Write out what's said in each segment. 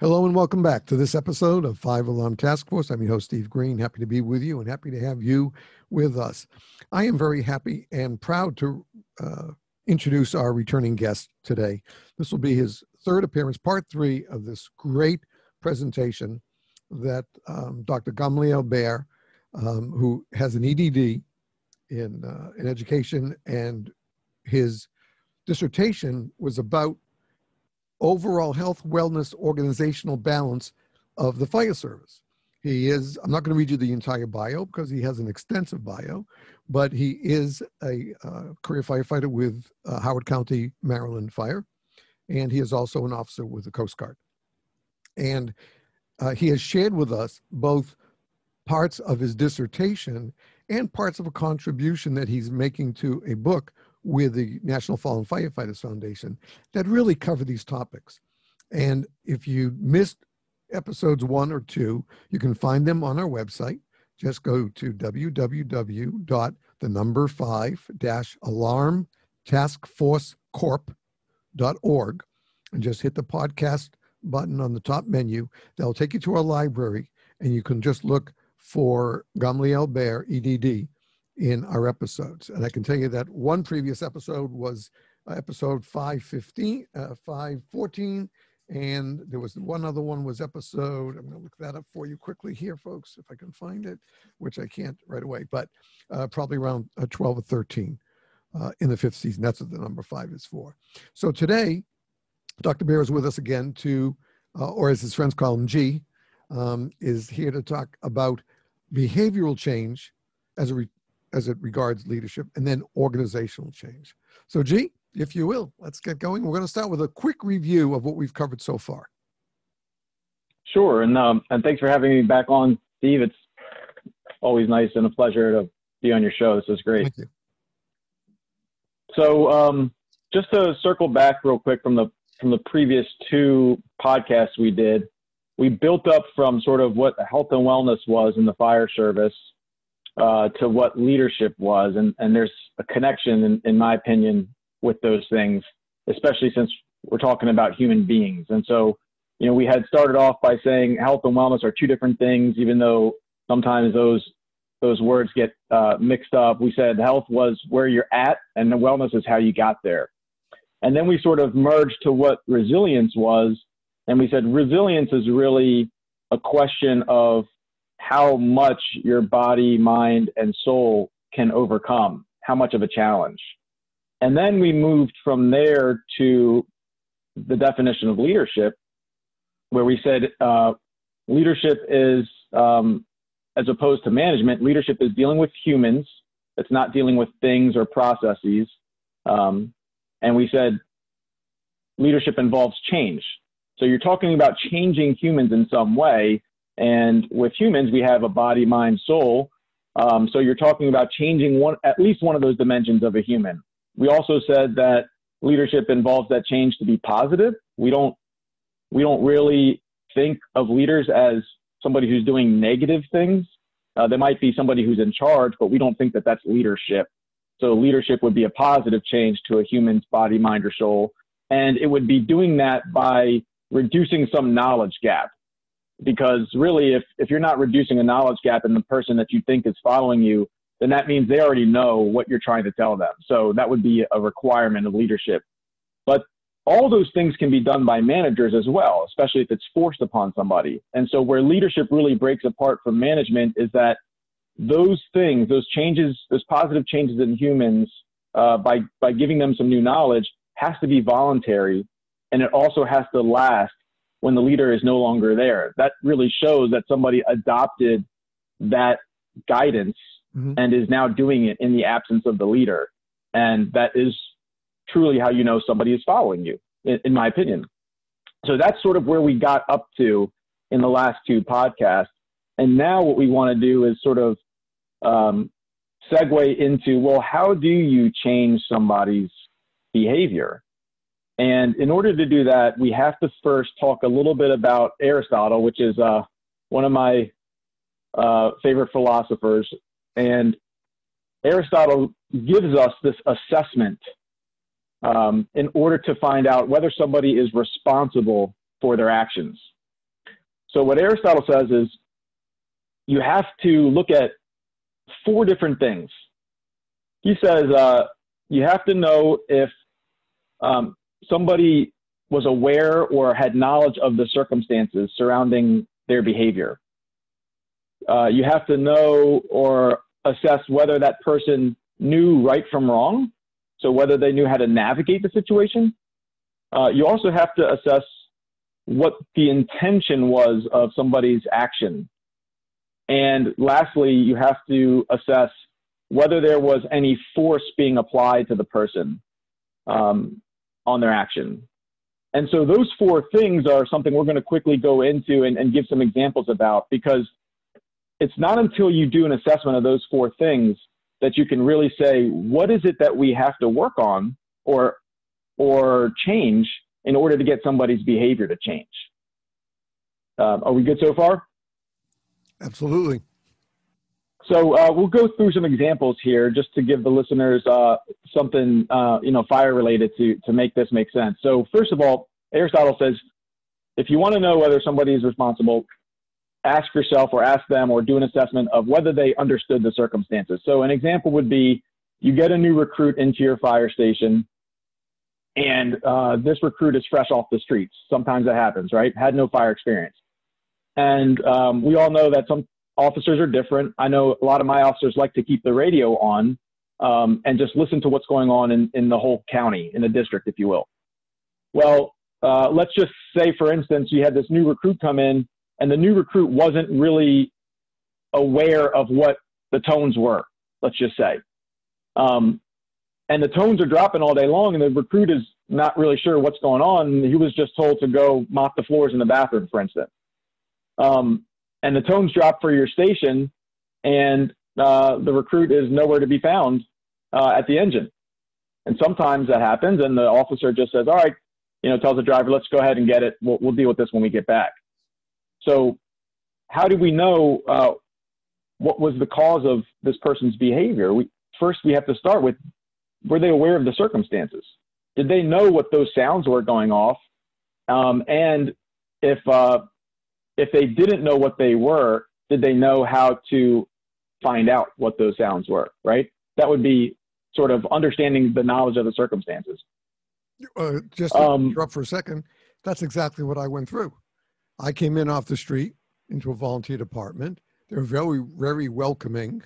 Hello and welcome back to this episode of Five Alarm Task Force. I'm your host, Steve Green. Happy to be with you and happy to have you with us. I am very happy and proud to uh, introduce our returning guest today. This will be his third appearance, part three of this great presentation that um, Dr. Gamaliel Baer, um, who has an EDD in, uh, in education, and his dissertation was about overall health, wellness, organizational balance of the fire service. He is, I'm not going to read you the entire bio because he has an extensive bio, but he is a uh, career firefighter with uh, Howard County, Maryland Fire, and he is also an officer with the Coast Guard. And uh, he has shared with us both parts of his dissertation and parts of a contribution that he's making to a book with the National Fallen Firefighters Foundation that really cover these topics. And if you missed episodes one or two, you can find them on our website. Just go to www. the number five dash alarm task force corp.org and just hit the podcast button on the top menu. That'll take you to our library and you can just look for Gamaliel Baer, EDD, in our episodes. And I can tell you that one previous episode was uh, episode 515, uh, 514, and there was one other one was episode, I'm going to look that up for you quickly here, folks, if I can find it, which I can't right away, but uh, probably around uh, 12 or 13 uh, in the fifth season. That's what the number five is for. So today, Dr. Baer is with us again to, uh, or as his friends call him, G, um, is here to talk about behavioral change as a re- as it regards leadership and then organizational change. So, G, if you will, let's get going. We're going to start with a quick review of what we've covered so far. Sure, and um, and thanks for having me back on, Steve. It's always nice and a pleasure to be on your show. This is great. Thank you. So, um, just to circle back real quick from the from the previous two podcasts we did, we built up from sort of what health and wellness was in the fire service uh, to what leadership was. And, and there's a connection, in, in my opinion, with those things, especially since we're talking about human beings. And so, you know, we had started off by saying health and wellness are two different things, even though sometimes those those words get uh, mixed up. We said health was where you're at, and the wellness is how you got there. And then we sort of merged to what resilience was, and we said resilience is really a question of how much your body, mind, and soul can overcome, how much of a challenge. And then we moved from there to the definition of leadership, where we said uh, leadership is, um, as opposed to management, leadership is dealing with humans. It's not dealing with things or processes. Um, and we said leadership involves change. So you're talking about changing humans in some way, and with humans, we have a body, mind, soul. Um, so you're talking about changing one, at least one of those dimensions of a human. We also said that leadership involves that change to be positive. We don't, we don't really think of leaders as somebody who's doing negative things. Uh, there might be somebody who's in charge, but we don't think that that's leadership. So leadership would be a positive change to a human's body, mind, or soul. And it would be doing that by reducing some knowledge gap because really if, if you're not reducing a knowledge gap in the person that you think is following you then that means they already know what you're trying to tell them. So that would be a requirement of leadership. But all those things can be done by managers as well especially if it's forced upon somebody. And so where leadership really breaks apart from management is that those things those changes those positive changes in humans uh, by by giving them some new knowledge has to be voluntary and it also has to last when the leader is no longer there. That really shows that somebody adopted that guidance mm-hmm. and is now doing it in the absence of the leader. And that is truly how you know somebody is following you, in, in my opinion. So that's sort of where we got up to in the last two podcasts. And now what we want to do is sort of um, segue into well, how do you change somebody's behavior? And in order to do that, we have to first talk a little bit about Aristotle, which is uh, one of my uh, favorite philosophers. And Aristotle gives us this assessment um, in order to find out whether somebody is responsible for their actions. So what Aristotle says is you have to look at four different things. He says uh, you have to know if um, somebody was aware or had knowledge of the circumstances surrounding their behavior. Uh, you have to know or assess whether that person knew right from wrong, so whether they knew how to navigate the situation. Uh, you also have to assess what the intention was of somebody's action. And lastly, you have to assess whether there was any force being applied to the person um, on their action. And so those four things are something we're going to quickly go into and, and give some examples about because it's not until you do an assessment of those four things that you can really say, what is it that we have to work on or, or change in order to get somebody's behavior to change? Uh, are we good so far? Absolutely. So uh, we'll go through some examples here just to give the listeners uh, something, uh, you know, fire related to, to make this make sense. So first of all, Aristotle says, if you want to know whether somebody is responsible, ask yourself or ask them or do an assessment of whether they understood the circumstances. So an example would be you get a new recruit into your fire station and uh, this recruit is fresh off the streets. Sometimes that happens, right? Had no fire experience. And um, we all know that some officers are different. I know a lot of my officers like to keep the radio on um, and just listen to what's going on in, in the whole county, in the district, if you will. Well, uh, let's just say, for instance, you had this new recruit come in and the new recruit wasn't really aware of what the tones were, let's just say. Um, and the tones are dropping all day long, and the recruit is not really sure what's going on. He was just told to go mop the floors in the bathroom, for instance. Um, and the tones drop for your station, and uh, the recruit is nowhere to be found uh, at the engine. And sometimes that happens, and the officer just says, "All right," you know, tells the driver, "Let's go ahead and get it. We'll, we'll deal with this when we get back." So, how do we know uh, what was the cause of this person's behavior? We, first, we have to start with were they aware of the circumstances? Did they know what those sounds were going off? Um, and if uh, if they didn't know what they were, did they know how to find out what those sounds were? Right. That would be sort of understanding the knowledge of the circumstances. Uh, just to um, interrupt for a second. That's exactly what I went through. I came in off the street into a volunteer department. They were very, very welcoming.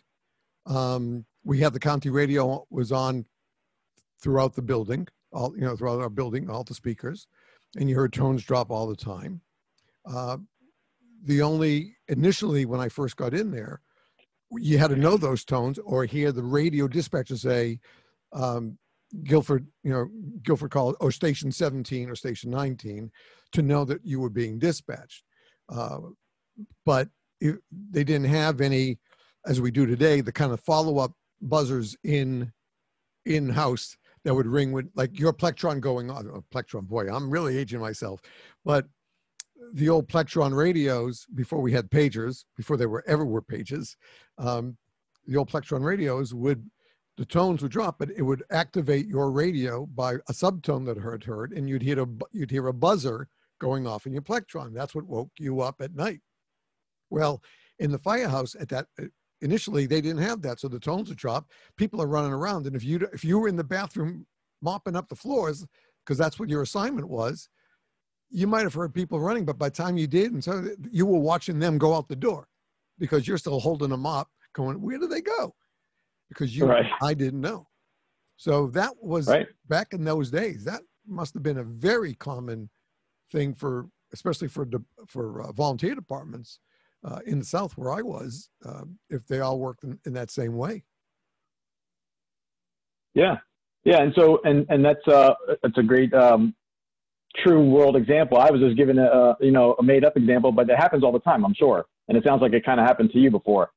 Um, we had the county radio was on throughout the building, all you know, throughout our building, all the speakers, and you heard tones drop all the time. Uh, the only initially when I first got in there, you had to know those tones or hear the radio dispatcher say, um, Guilford, you know, Guilford called or station 17 or station 19 to know that you were being dispatched. Uh, but it, they didn't have any, as we do today, the kind of follow-up buzzers in in house that would ring with like your plectron going on. Oh, plectron, boy, I'm really aging myself. But the old plectron radios before we had pagers, before there were ever were pages, um, the old plectron radios would the tones would drop, but it would activate your radio by a subtone that heard heard, and you'd hear a you'd hear a buzzer going off in your plectron. That's what woke you up at night. Well, in the firehouse at that initially they didn't have that, so the tones would drop. People are running around, and if you if you were in the bathroom mopping up the floors because that's what your assignment was, you might have heard people running, but by the time you did, and so you were watching them go out the door because you're still holding them up, going, where do they go? Because you, right. I didn't know. So that was right. back in those days. That must have been a very common thing for, especially for for uh, volunteer departments uh, in the South where I was, uh, if they all worked in, in, that same way. Yeah, yeah, and so and and that's uh that's a great um, true world example. I was just giving a, you know a made up example, but that happens all the time, I'm sure. And it sounds like it kind of happened to you before.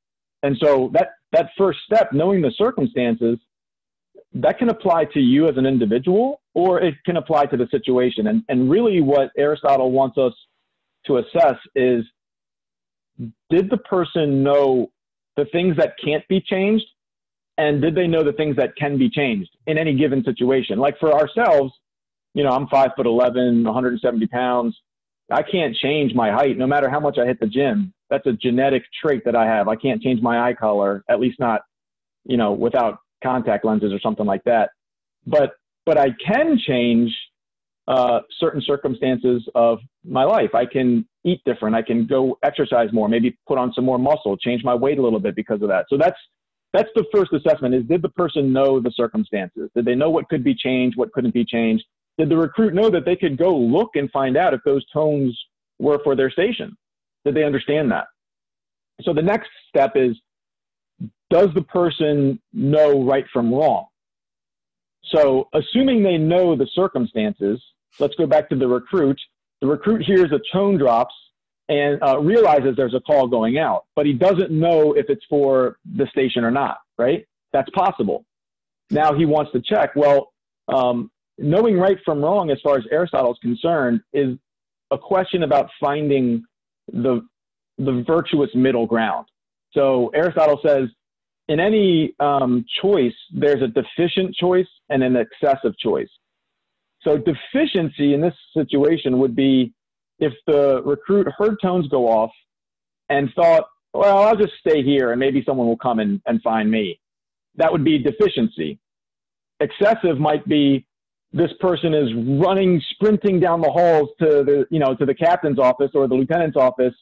And so that that first step, knowing the circumstances, that can apply to you as an individual, or it can apply to the situation. And and really, what Aristotle wants us to assess is, did the person know the things that can't be changed, and did they know the things that can be changed in any given situation? Like for ourselves, you know, I'm five foot 11, 170 pounds. I can't change my height no matter how much I hit the gym. That's a genetic trait that I have. I can't change my eye color, at least not, you know, without contact lenses or something like that. But but I can change uh, certain circumstances of my life. I can eat different. I can go exercise more. Maybe put on some more muscle. Change my weight a little bit because of that. So that's that's the first assessment: is did the person know the circumstances? Did they know what could be changed, what couldn't be changed? Did the recruit know that they could go look and find out if those tones were for their station? Did they understand that? So the next step is does the person know right from wrong? So assuming they know the circumstances, let's go back to the recruit. The recruit hears a tone drops and uh, realizes there's a call going out, but he doesn't know if it's for the station or not, right? That's possible. Now he wants to check. Well, um, knowing right from wrong, as far as Aristotle is concerned, is a question about finding the the virtuous middle ground. So Aristotle says, in any um, choice, there's a deficient choice and an excessive choice. So deficiency in this situation would be if the recruit heard tones go off and thought, well, I'll just stay here and maybe someone will come and, and find me. That would be deficiency. Excessive might be this person is running, sprinting down the halls to the, you know, to the captain's office or the lieutenant's office,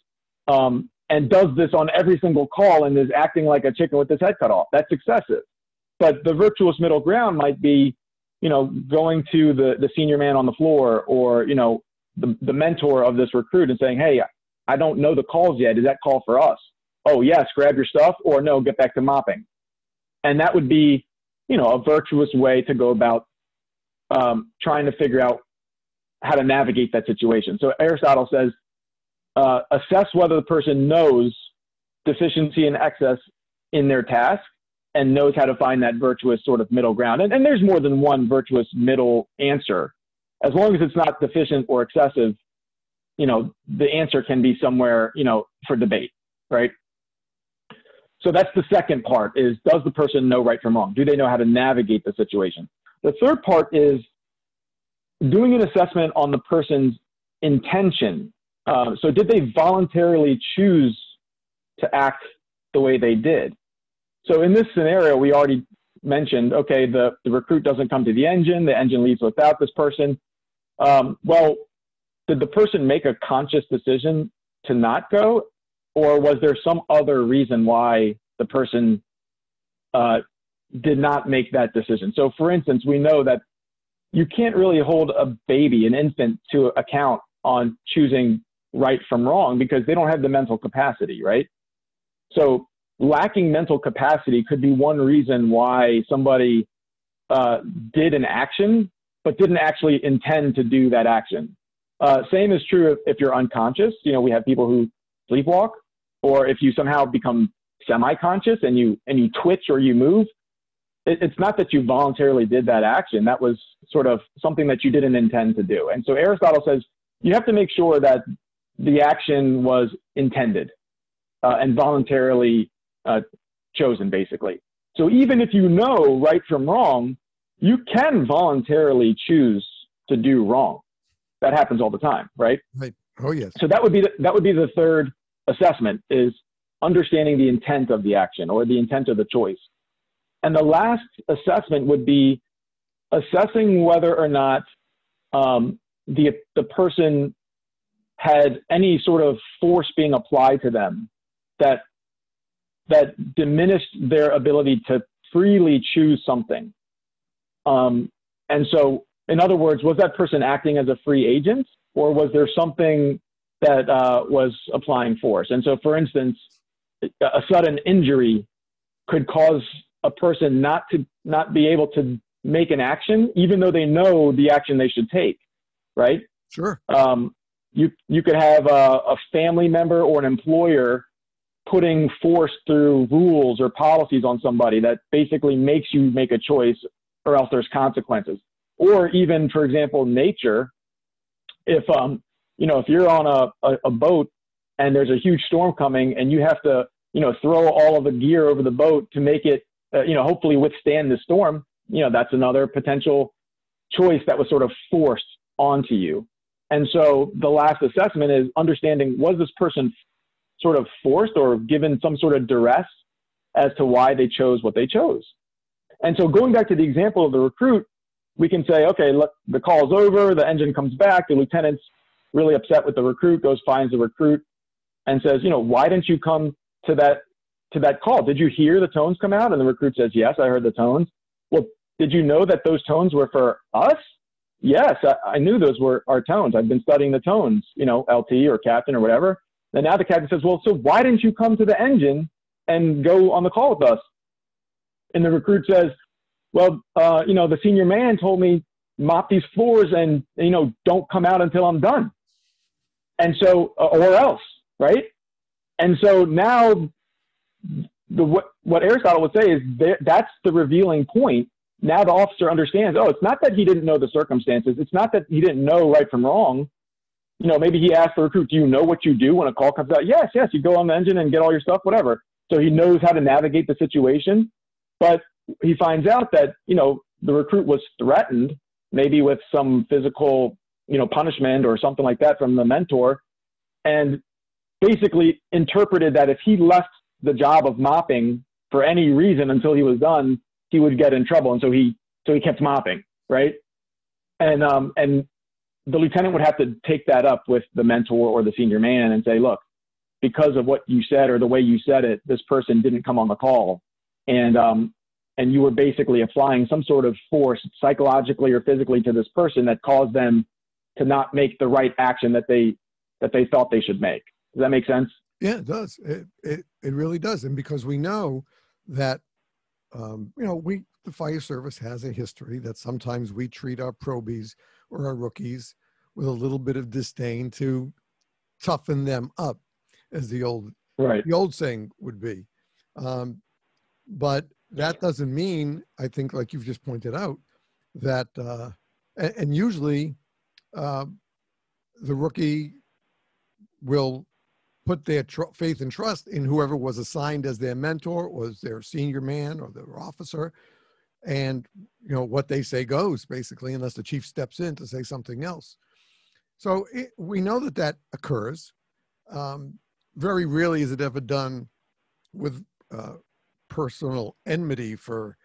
um, and does this on every single call and is acting like a chicken with his head cut off. That's excessive. But the virtuous middle ground might be, you know, going to the, the senior man on the floor or, you know, the, the mentor of this recruit and saying, Hey, I don't know the calls yet. Is that call for us? Oh, yes, grab your stuff or no, get back to mopping. And that would be, you know, a virtuous way to go about um, trying to figure out how to navigate that situation. So Aristotle says, uh, assess whether the person knows deficiency and excess in their task and knows how to find that virtuous sort of middle ground. And, and there's more than one virtuous middle answer. As long as it's not deficient or excessive, you know, the answer can be somewhere, you know, for debate, right? So that's the second part is does the person know right from wrong? Do they know how to navigate the situation? The third part is doing an assessment on the person's intention. Uh, so, did they voluntarily choose to act the way they did? So, in this scenario, we already mentioned okay, the, the recruit doesn't come to the engine, the engine leaves without this person. Um, well, did the person make a conscious decision to not go, or was there some other reason why the person uh, did not make that decision. So, for instance, we know that you can't really hold a baby, an infant, to account on choosing right from wrong because they don't have the mental capacity, right? So, lacking mental capacity could be one reason why somebody uh, did an action but didn't actually intend to do that action. Uh, same is true if, if you're unconscious. You know, we have people who sleepwalk, or if you somehow become semi-conscious and you and you twitch or you move, it, it's not that you voluntarily did that action. That was sort of something that you didn't intend to do. And so Aristotle says you have to make sure that the action was intended uh, and voluntarily uh, chosen, basically. So even if you know right from wrong, you can voluntarily choose to do wrong. That happens all the time, right? Right. Oh yes. So that would be the, that would be the third assessment is understanding the intent of the action or the intent of the choice. And the last assessment would be assessing whether or not um, the, the person had any sort of force being applied to them that, that diminished their ability to freely choose something. Um, and so, in other words, was that person acting as a free agent or was there something that uh, was applying force? And so, for instance, a sudden injury could cause a person not to not be able to make an action, even though they know the action they should take, right? Sure. Um, you you could have a, a family member or an employer putting force through rules or policies on somebody that basically makes you make a choice, or else there's consequences. Or even, for example, nature. If um, you know, if you're on a, a, a boat and there's a huge storm coming, and you have to you know, throw all of the gear over the boat to make it, uh, you know, hopefully withstand the storm, you know, that's another potential choice that was sort of forced onto you. And so the last assessment is understanding was this person sort of forced or given some sort of duress as to why they chose what they chose. And so going back to the example of the recruit, we can say, okay, look, the call's over, the engine comes back, the lieutenant's really upset with the recruit, goes finds the recruit, and says, you know, why didn't you come to that to that call? Did you hear the tones come out? And the recruit says, yes, I heard the tones. Well, did you know that those tones were for us? Yes, I, I knew those were our tones. I've been studying the tones, you know, LT or captain or whatever. And now the captain says, well, so why didn't you come to the engine and go on the call with us? And the recruit says, well, uh, you know, the senior man told me mop these floors and, you know, don't come out until I'm done. And so, uh, or else, right? And so now the, what, what Aristotle would say is that's the revealing point. Now the officer understands, oh, it's not that he didn't know the circumstances. It's not that he didn't know right from wrong. You know, maybe he asked the recruit, do you know what you do when a call comes out? Yes, yes, you go on the engine and get all your stuff, whatever. So he knows how to navigate the situation. But he finds out that, you know, the recruit was threatened, maybe with some physical, you know, punishment or something like that from the mentor, and basically interpreted that if he left the job of mopping for any reason until he was done, he would get in trouble. And so he so he kept mopping, right? And um and the lieutenant would have to take that up with the mentor or the senior man and say, look, because of what you said or the way you said it, this person didn't come on the call. And um and you were basically applying some sort of force psychologically or physically to this person that caused them to not make the right action that they that they thought they should make. Does that make sense? Yeah, it does. It it, it really does. And because we know that um, you know, we the fire service has a history that sometimes we treat our probies or our rookies with a little bit of disdain to toughen them up, as the old right. the old saying would be. Um, but that doesn't mean, I think, like you've just pointed out, that uh, and, and usually uh, the rookie will put their tr- faith and trust in whoever was assigned as their mentor, was their senior man or their officer, and you know what they say goes basically, unless the chief steps in to say something else. So it, we know that that occurs. Um, very rarely is it ever done with uh, personal enmity for,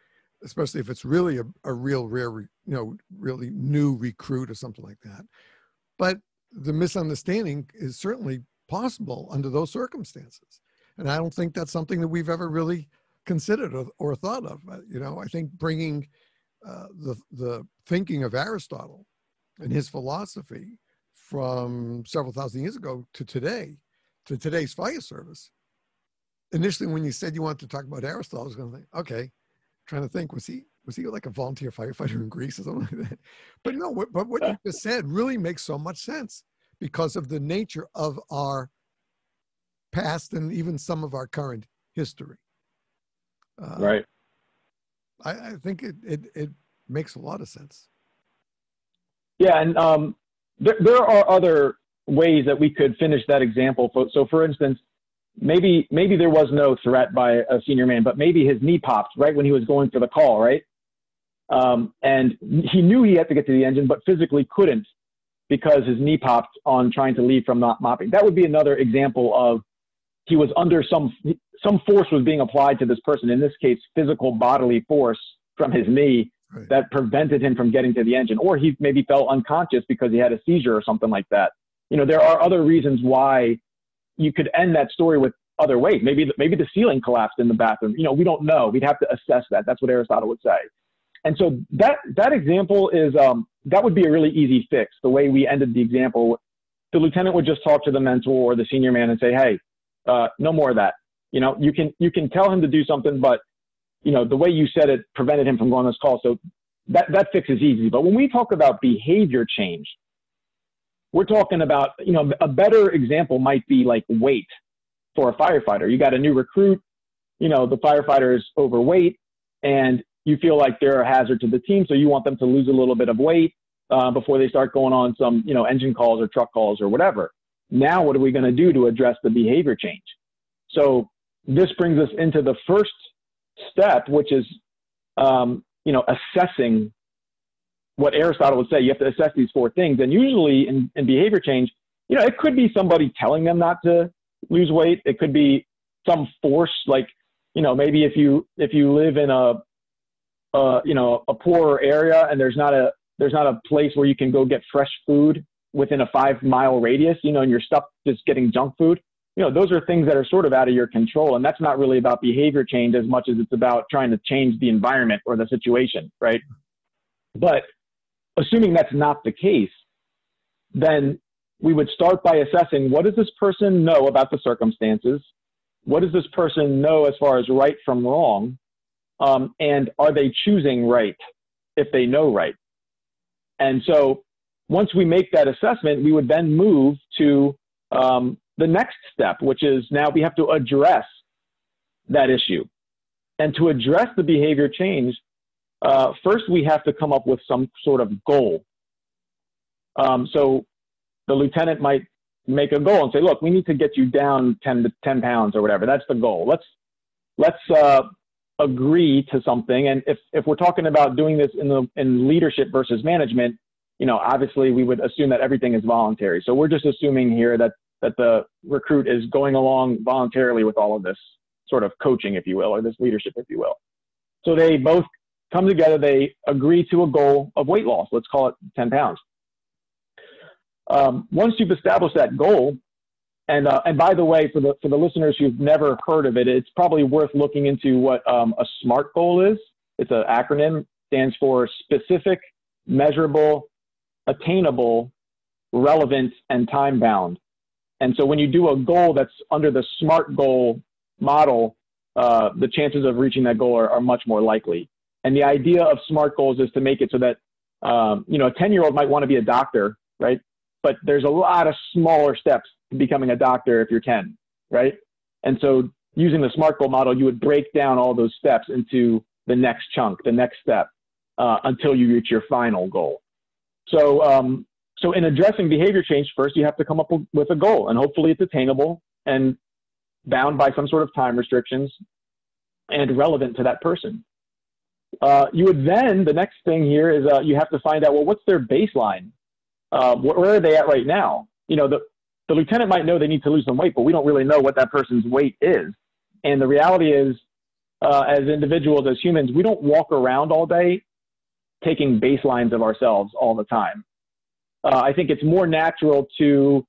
especially if it's really a, a real rare, you know, really new recruit or something like that. But the misunderstanding is certainly possible under those circumstances. And I don't think that's something that we've ever really considered or, or thought of. You know, I think bringing uh, the, the thinking of Aristotle and his philosophy from several thousand years ago to today, to today's fire service. Initially, when you said you wanted to talk about Aristotle, I was going to think, okay, trying to think, was he was he like a volunteer firefighter in Greece or something like that? But no, but what you just said really makes so much sense because of the nature of our past and even some of our current history. Uh, right. I, I, think it, it, it makes a lot of sense. Yeah, and um, there, there are other ways that we could finish that example. So, for instance, maybe maybe there was no threat by a senior man, but maybe his knee popped right when he was going for the call, right? Um, and he knew he had to get to the engine, but physically couldn't because his knee popped on trying to leave from not mopping. That would be another example of he was under some some force was being applied to this person. In this case, physical bodily force from his knee right. that prevented him from getting to the engine, or he maybe fell unconscious because he had a seizure or something like that. You know, there are other reasons why you could end that story with other ways. Maybe maybe the ceiling collapsed in the bathroom. You know, we don't know. We'd have to assess that. That's what Aristotle would say. And so that that example is um, that would be a really easy fix. The way we ended the example, the lieutenant would just talk to the mentor or the senior man and say, "Hey, uh, no more of that. You know, you can you can tell him to do something, but you know the way you said it prevented him from going on this call. So that that fix is easy. But when we talk about behavior change, we're talking about you know a better example might be like weight for a firefighter. You got a new recruit. You know the firefighter is overweight, and you feel like they're a hazard to the team, so you want them to lose a little bit of weight uh, before they start going on some, you know, engine calls or truck calls or whatever. Now, what are we going to do to address the behavior change? So this brings us into the first step, which is, um, you know, assessing what Aristotle would say. You have to assess these four things. And usually in, in behavior change, you know, it could be somebody telling them not to lose weight. It could be some force, like, you know, maybe if you if you live in a, you know, a poorer area and there's not a there's not a place where you can go get fresh food within a five mile radius, you know, and you're stuck just getting junk food. You know, those are things that are sort of out of your control, and that's not really about behavior change as much as it's about trying to change the environment or the situation, right? But assuming that's not the case, then we would start by assessing what does this person know about the circumstances? What does this person know as far as right from wrong? Um, and are they choosing right if they know right? And so once we make that assessment, we would then move to um, the next step, which is now we have to address that issue. And to address the behavior change, uh, first we have to come up with some sort of goal. Um, so the lieutenant might make a goal and say, look, we need to get you down 10 to 10 pounds or whatever. That's the goal. Let's, let's uh, agree to something. And if, if we're talking about doing this in, the, in leadership versus management, you know, obviously we would assume that everything is voluntary. So we're just assuming here that, that the recruit is going along voluntarily with all of this sort of coaching, if you will, or this leadership, if you will. So they both come together, they agree to a goal of weight loss. Let's call it 10 pounds. Um, once you've established that goal, and uh, and by the way, for the for the listeners who've never heard of it, it's probably worth looking into what um, a SMART goal is. It's an acronym, stands for specific, measurable, attainable, relevant, and time bound. And so when you do a goal that's under the SMART goal model, uh, the chances of reaching that goal are, are, much more likely. And the idea of SMART goals is to make it so that um, you know a 10 year old might want to be a doctor, right? but there's a lot of smaller steps becoming a doctor if you're 10, right? And so using the SMART goal model, you would break down all those steps into the next chunk, the next step, uh, until you reach your final goal. So, um, so in addressing behavior change, first you have to come up with a goal, and hopefully it's attainable and bound by some sort of time restrictions and relevant to that person. Uh, you would then, the next thing here is uh, you have to find out, well, what's their baseline? uh, where are they at right now? You know, the, the lieutenant might know they need to lose some weight, but we don't really know what that person's weight is. And the reality is, uh, as individuals, as humans, we don't walk around all day taking baselines of ourselves all the time. Uh, I think it's more natural to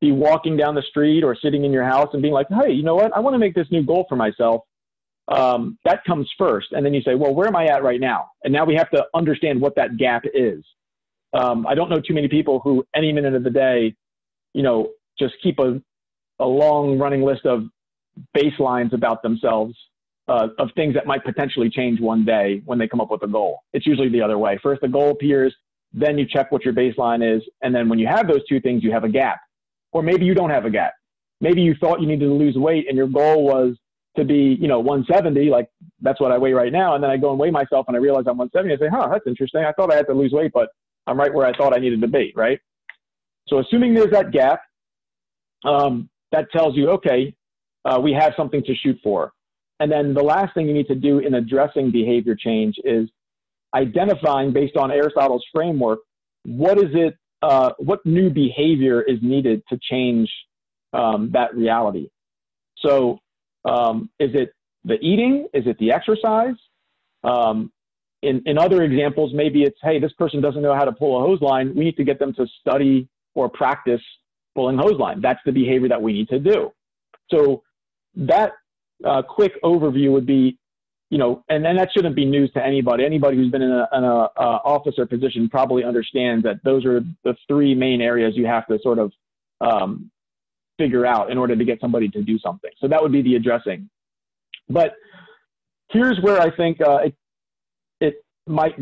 be walking down the street or sitting in your house and being like, hey, you know what? I want to make this new goal for myself. Um, that comes first. And then you say, well, where am I at right now? And now we have to understand what that gap is um, I don't know too many people who any minute of the day, you know, just keep a, a long running list of baselines about themselves uh, of things that might potentially change one day when they come up with a goal. It's usually the other way. First, the goal appears, then you check what your baseline is, and then when you have those two things, you have a gap. Or maybe you don't have a gap. Maybe you thought you needed to lose weight and your goal was to be, you know, 170, like that's what I weigh right now. And then I go and weigh myself and I realize I'm 170. I say, huh, that's interesting. I thought I had to lose weight, but I'm right where I thought I needed to be, right? So assuming there's that gap, um, that tells you, okay, uh, we have something to shoot for. And then the last thing you need to do in addressing behavior change is identifying, based on Aristotle's framework, what is it, uh, what new behavior is needed to change um, that reality. So um, is it the eating? Is it the exercise? Um, in, in other examples, maybe it's, hey, this person doesn't know how to pull a hose line. We need to get them to study or practice pulling hose line. That's the behavior that we need to do. So that uh, quick overview would be, you know, and, and that shouldn't be news to anybody. Anybody who's been in a, in a uh, officer position probably understands that those are the three main areas you have to sort of um, figure out in order to get somebody to do something. So that would be the addressing. But here's where I think uh, it might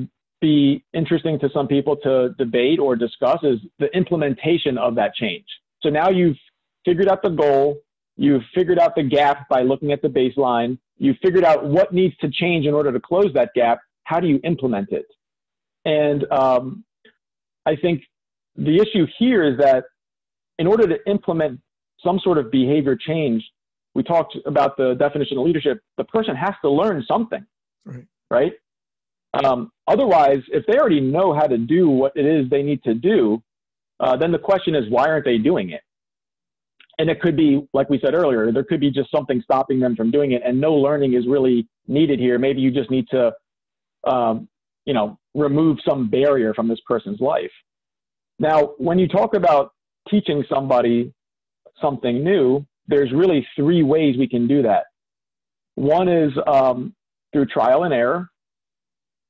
be interesting to some people to debate or discuss is the implementation of that change. So now you've figured out the goal, you've figured out the gap by looking at the baseline, you've figured out what needs to change in order to close that gap. How do you implement it? And um, I think the issue here is that in order to implement some sort of behavior change, we talked about the definition of leadership, the person has to learn something, right? right? Um, otherwise, if they already know how to do what it is they need to do, uh, then the question is, why aren't they doing it? And it could be, like we said earlier, there could be just something stopping them from doing it, and no learning is really needed here. Maybe you just need to, um, you know, remove some barrier from this person's life. Now, when you talk about teaching somebody something new, there's really three ways we can do that. One is um, through trial and error.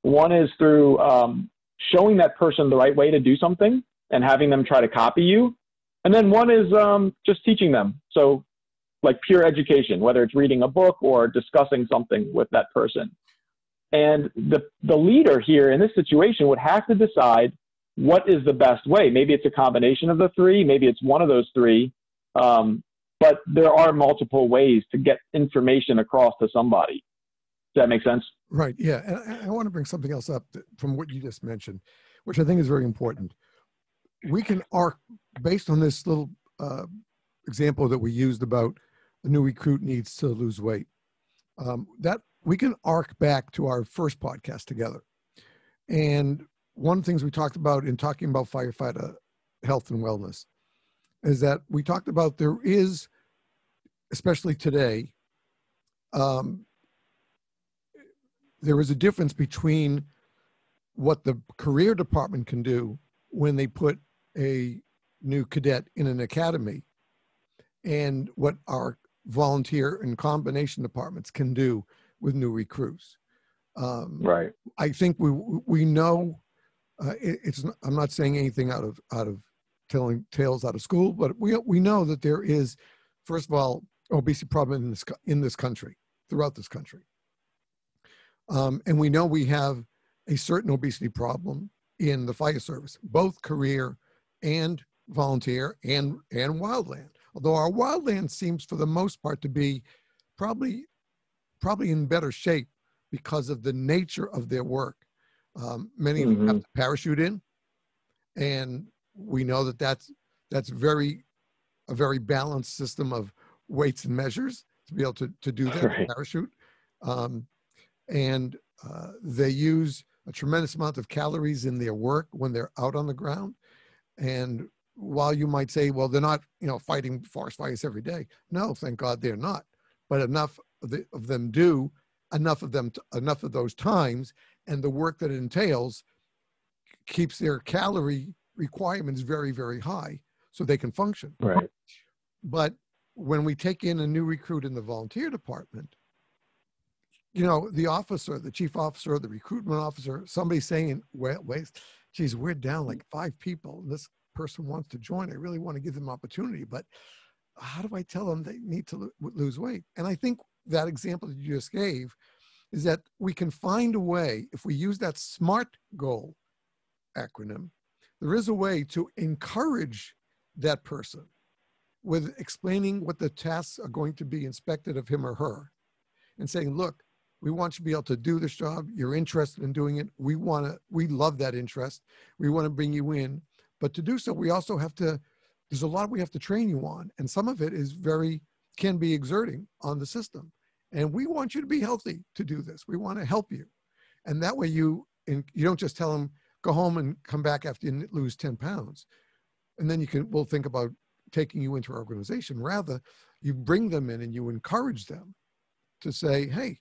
One is through um, showing that person the right way to do something and having them try to copy you. And then one is um, just teaching them. So, like pure education, whether it's reading a book or discussing something with that person. And the, the leader here in this situation would have to decide what is the best way. Maybe it's a combination of the three, maybe it's one of those three. Um, but there are multiple ways to get information across to somebody. Does that make sense? Right. Yeah. And I want to bring something else up from what you just mentioned, which I think is very important. We can arc based on this little uh, example that we used about a new recruit needs to lose weight. Um, that we can arc back to our first podcast together. And one of the things we talked about in talking about firefighter health and wellness is that we talked about there is, especially today, um, there is a difference between what the career department can do when they put a new cadet in an academy and what our volunteer and combination departments can do with new recruits. Um, right. I think we we know uh, it, it's. I'm not saying anything out of out of telling tales out of school, but we we know that there is, first of all, obesity problem in this in this country, throughout this country, um, and we know we have a certain obesity problem in the fire service, both career and volunteer and and wildland. Although our wildland seems, for the most part, to be probably probably in better shape because of the nature of their work. Um, many mm-hmm. of them have mm-hmm. to parachute in, and we know that that's that's very a very balanced system of weights and measures to be able to, to do that right. parachute um, and uh, they use a tremendous amount of calories in their work when they're out on the ground and while you might say well they're not you know fighting forest fires every day no thank god they're not but enough of, the, of them do enough of them to, enough of those times and the work that it entails keeps their calorie requirements very, very high so they can function. Right. But when we take in a new recruit in the volunteer department, you know, the officer, the chief officer, the recruitment officer, somebody saying, wait, wait, geez, we're down like five people and this person wants to join. I really want to give them opportunity, but how do I tell them they need to lo- lose weight? And I think that example that you just gave is that we can find a way, if we use that SMART goal acronym, there is a way to encourage that person with explaining what the tasks are going to be inspected of him or her and saying, look, we want you to be able to do this job. You're interested in doing it. We want to, we love that interest. We want to bring you in. But to do so, we also have to, there's a lot we have to train you on. And some of it is very, can be exerting on the system. And we want you to be healthy to do this. We want to help you. And that way you, and you don't just tell them, go home and come back after you lose 10 pounds. And then you can, we'll think about taking you into our organization. Rather, you bring them in and you encourage them to say, hey,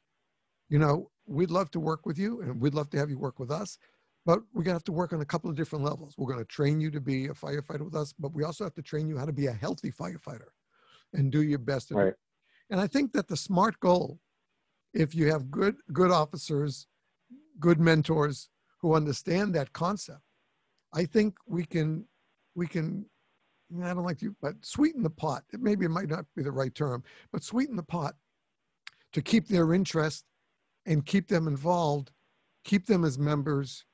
you know, we'd love to work with you and we'd love to have you work with us, but we're going to have to work on a couple of different levels. We're going to train you to be a firefighter with us, but we also have to train you how to be a healthy firefighter and do your best. Right. And I think that the smart goal, if you have good, good officers, good mentors, who understand that concept, I think we can we can I don't like to but sweeten the pot. It maybe it might not be the right term, but sweeten the pot to keep their interest and keep them involved, keep them as members,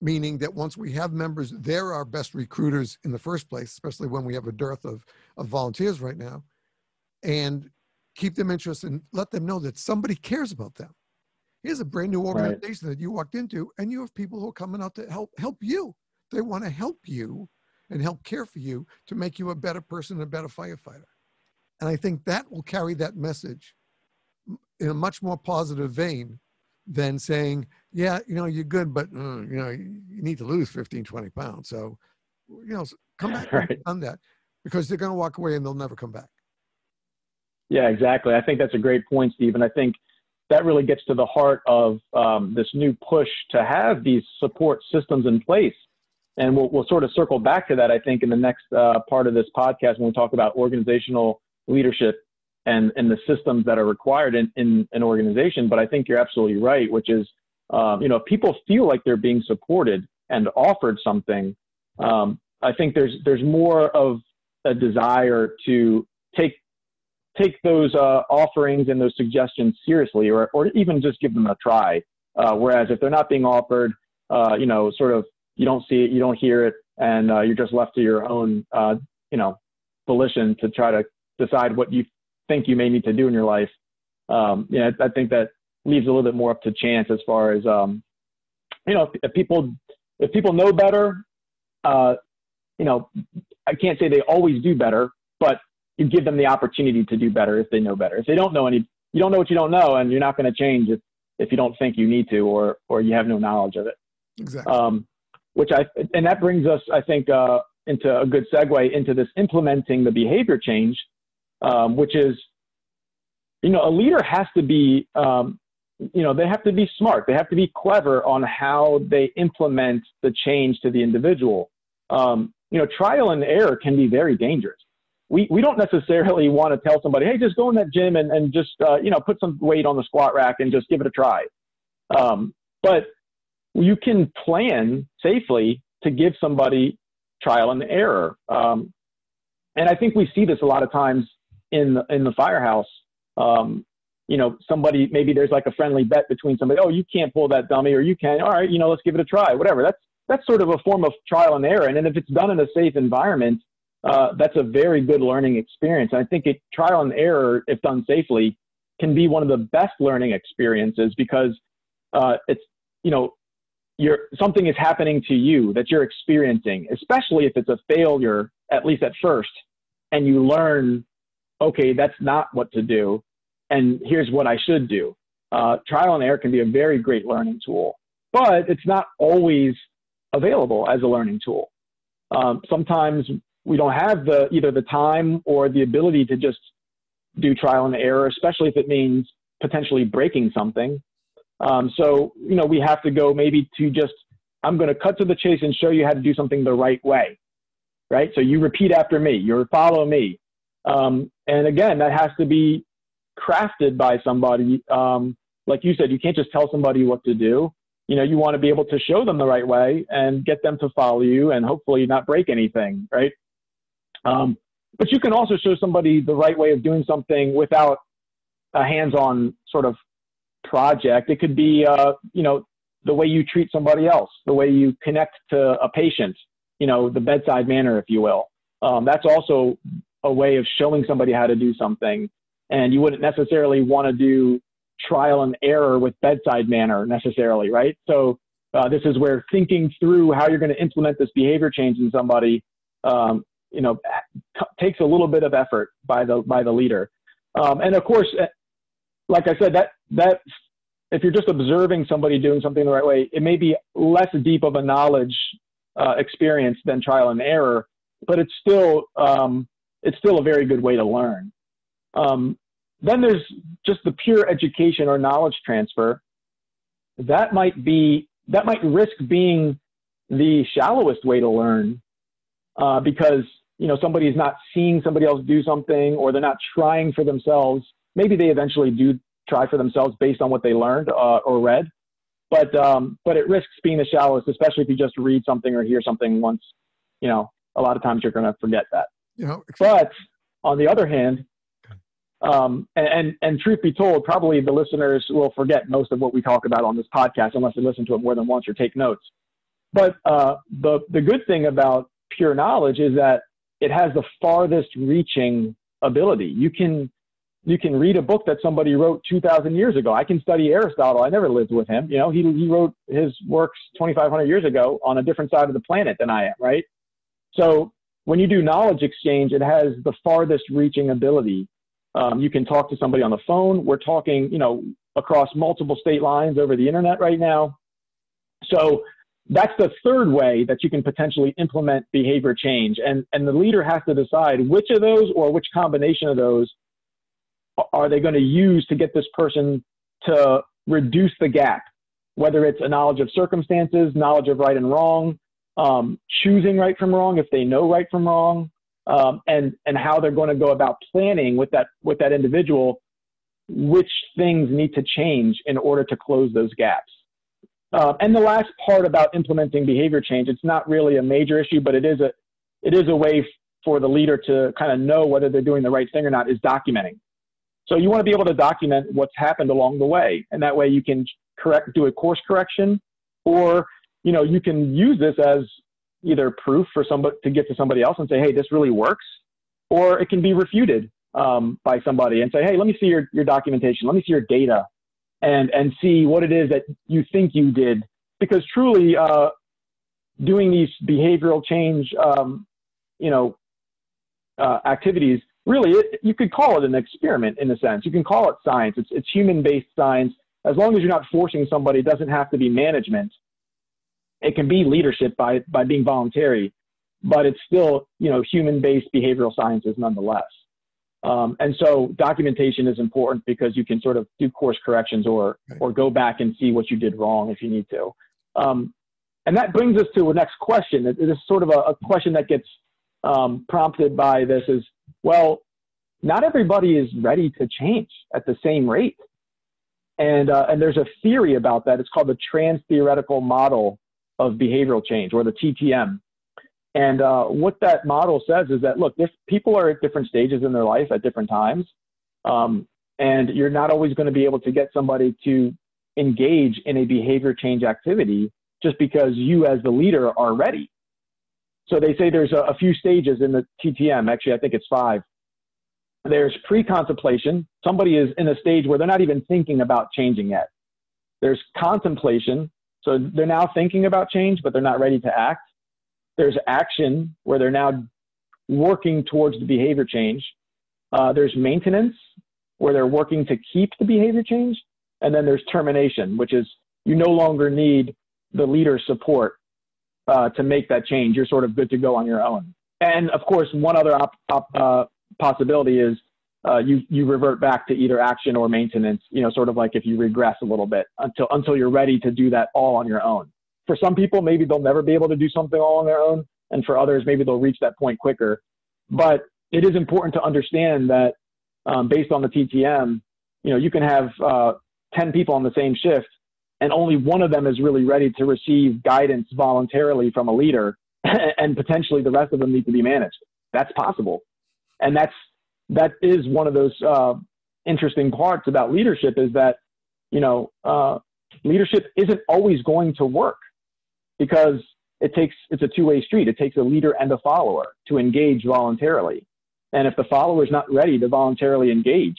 meaning that once we have members, they're our best recruiters in the first place, especially when we have a dearth of, of volunteers right now, and keep them interested and let them know that somebody cares about them. Here's a brand new organization right. that you walked into, and you have people who are coming out to help help you. They want to help you and help care for you to make you a better person, a better firefighter. And I think that will carry that message in a much more positive vein than saying, yeah, you know, you're good, but uh, you know, you, you need to lose 15, 20 pounds. So, you know, come back Right. on that because they're going to walk away and they'll never come back. Yeah, exactly. I think that's a great point, Steve. And I think that really gets to the heart of um, this new push to have these support systems in place. And we'll, we'll sort of circle back to that, I think, in the next uh, part of this podcast when we talk about organizational leadership and, and the systems that are required in, in an organization. But I think you're absolutely right, which is, um, you know, if people feel like they're being supported and offered something, um, I think there's, there's more of a desire to take take those uh, offerings and those suggestions seriously, or or even just give them a try. Uh, whereas if they're not being offered, uh, you know, sort of you don't see it, you don't hear it, and uh, you're just left to your own, uh, you know, volition to try to decide what you think you may need to do in your life. Um, you know, I think that leaves a little bit more up to chance as far as, um, you know, if, if people if people know better, uh, you know, I can't say they always do better, but you give them the opportunity to do better if they know better. If they don't know any, you don't know what you don't know, and you're not going to change if, if you don't think you need to or or you have no knowledge of it. Exactly. Um, which I and that brings us, I think, uh, into a good segue into this implementing the behavior change, um, which is, you know, a leader has to be, um, you know, they have to be smart. They have to be clever on how they implement the change to the individual. Um, you know, trial and error can be very dangerous we, we don't necessarily want to tell somebody, hey, just go in that gym and, and just, uh, you know, put some weight on the squat rack and just give it a try. Um, but you can plan safely to give somebody trial and error. Um, and I think we see this a lot of times in the, in the firehouse. Um, you know, somebody, maybe there's like a friendly bet between somebody, oh, you can't pull that dummy or you can, all right, you know, let's give it a try, whatever. That's, that's sort of a form of trial and error. And then if it's done in a safe environment, uh, that's a very good learning experience. I think it, trial and error, if done safely, can be one of the best learning experiences because uh, it's you know you're something is happening to you that you're experiencing, especially if it's a failure at least at first, and you learn, okay, that's not what to do, and here's what I should do. Uh, trial and error can be a very great learning tool, but it's not always available as a learning tool. Um, sometimes we don't have the either the time or the ability to just do trial and error, especially if it means potentially breaking something. Um, so you know we have to go maybe to just I'm going to cut to the chase and show you how to do something the right way, right? So you repeat after me, You're follow me, um, and again that has to be crafted by somebody. Um, like you said, you can't just tell somebody what to do. You know, you want to be able to show them the right way and get them to follow you, and hopefully not break anything, right? Um, but you can also show somebody the right way of doing something without a hands-on sort of project. It could be, uh, you know, the way you treat somebody else, the way you connect to a patient, you know, the bedside manner, if you will. Um, that's also a way of showing somebody how to do something. And you wouldn't necessarily want to do trial and error with bedside manner necessarily, right? So uh, this is where thinking through how you're going to implement this behavior change in somebody um, you know takes a little bit of effort by the by the leader um, and of course eh, like i said that that if you're just observing somebody doing something the right way it may be less deep of a knowledge uh, experience than trial and error but it's still um, it's still a very good way to learn. Um, then there's just the pure education or knowledge transfer. That might be that might risk being the shallowest way to learn uh, because you know somebody is not seeing somebody else do something or they're not trying for themselves. Maybe they eventually do try for themselves based on what they learned uh, or read. But um, but it risks being the shallowest especially if you just read something or hear something once you know a lot of times you're going to forget that you know but on the other hand um, and, and, truth be told probably the listeners will forget most of what we talk about on this podcast unless they listen to it more than once or take notes but uh, the the good thing about pure knowledge is that it has the farthest reaching ability. You can you can read a book that somebody wrote 2000 years ago. I can study Aristotle. I never lived with him. You know, he, he wrote his works 2500 years ago on a different side of the planet than I am, right? So when you do knowledge exchange, it has the farthest reaching ability. Um, you can talk to somebody on the phone. We're talking, you know, across multiple state lines over the internet right now. So that's the third way that you can potentially implement behavior change. And, and the leader has to decide which of those or which combination of those are they going to use to get this person to reduce the gap, whether it's a knowledge of circumstances, knowledge of right and wrong, um, choosing right from wrong if they know right from wrong, um, and and how they're going to go about planning with that with that individual, which things need to change in order to close those gaps. Uh, and the last part about implementing behavior change, it's not really a major issue, but it is a it is a way for the leader to kind of know whether they're doing the right thing or not is documenting. So you want to be able to document what's happened along the way, and that way you can correct, do a course correction, or you know you can use this as either proof for somebody to get to somebody else and say, hey, this really works, or it can be refuted um, by somebody and say, hey, let me see your, your documentation, let me see your data, and and see what it is that you think you did, because truly uh, doing these behavioral change, um, you know, uh, activities really, it, you could call it an experiment in a sense. You can call it science. It's, it's human based science. As long as you're not forcing somebody, it doesn't have to be management. It can be leadership by, by being voluntary, but it's still, you know, human based behavioral sciences nonetheless. Um, and so documentation is important because you can sort of do course corrections or, or go back and see what you did wrong if you need to. Um, and that brings us to the next question. It is sort of a, a question that gets um, prompted by this is well, not everybody is ready to change at the same rate. And, uh, and there's a theory about that. It's called the trans theoretical model of behavioral change or the TTM. And uh, what that model says is that, look, if people are at different stages in their life at different times, um, and you're not always going to be able to get somebody to engage in a behavior change activity just because you as the leader are ready. So they say there's a, a few stages in the TTM. Actually, I think it's five. There's pre-contemplation. Somebody is in a stage where they're not even thinking about changing yet. There's contemplation. So they're now thinking about change, but they're not ready to act. There's action, where they're now working towards the behavior change. Uh, there's maintenance, where they're working to keep the behavior change. And then there's termination, which is you no longer need the leader's support uh, to make that change. You're sort of good to go on your own. And of course, one other op, op, uh, possibility is uh, you you revert back to either action or maintenance. You know, sort of like if you regress a little bit until until you're ready to do that all on your own. For some people, maybe they'll never be able to do something all on their own, and for others, maybe they'll reach that point quicker. But it is important to understand that um, based on the TTM, you know, you can have uh, 10 people on the same shift and only one of them is really ready to receive guidance voluntarily from a leader, and potentially the rest of them need to be managed. That's possible, and that's that is one of those uh, interesting parts about leadership is that you know uh, leadership isn't always going to work because it takes it's a two-way street. It takes a leader and a follower to engage voluntarily, and if the follower is not ready to voluntarily engage,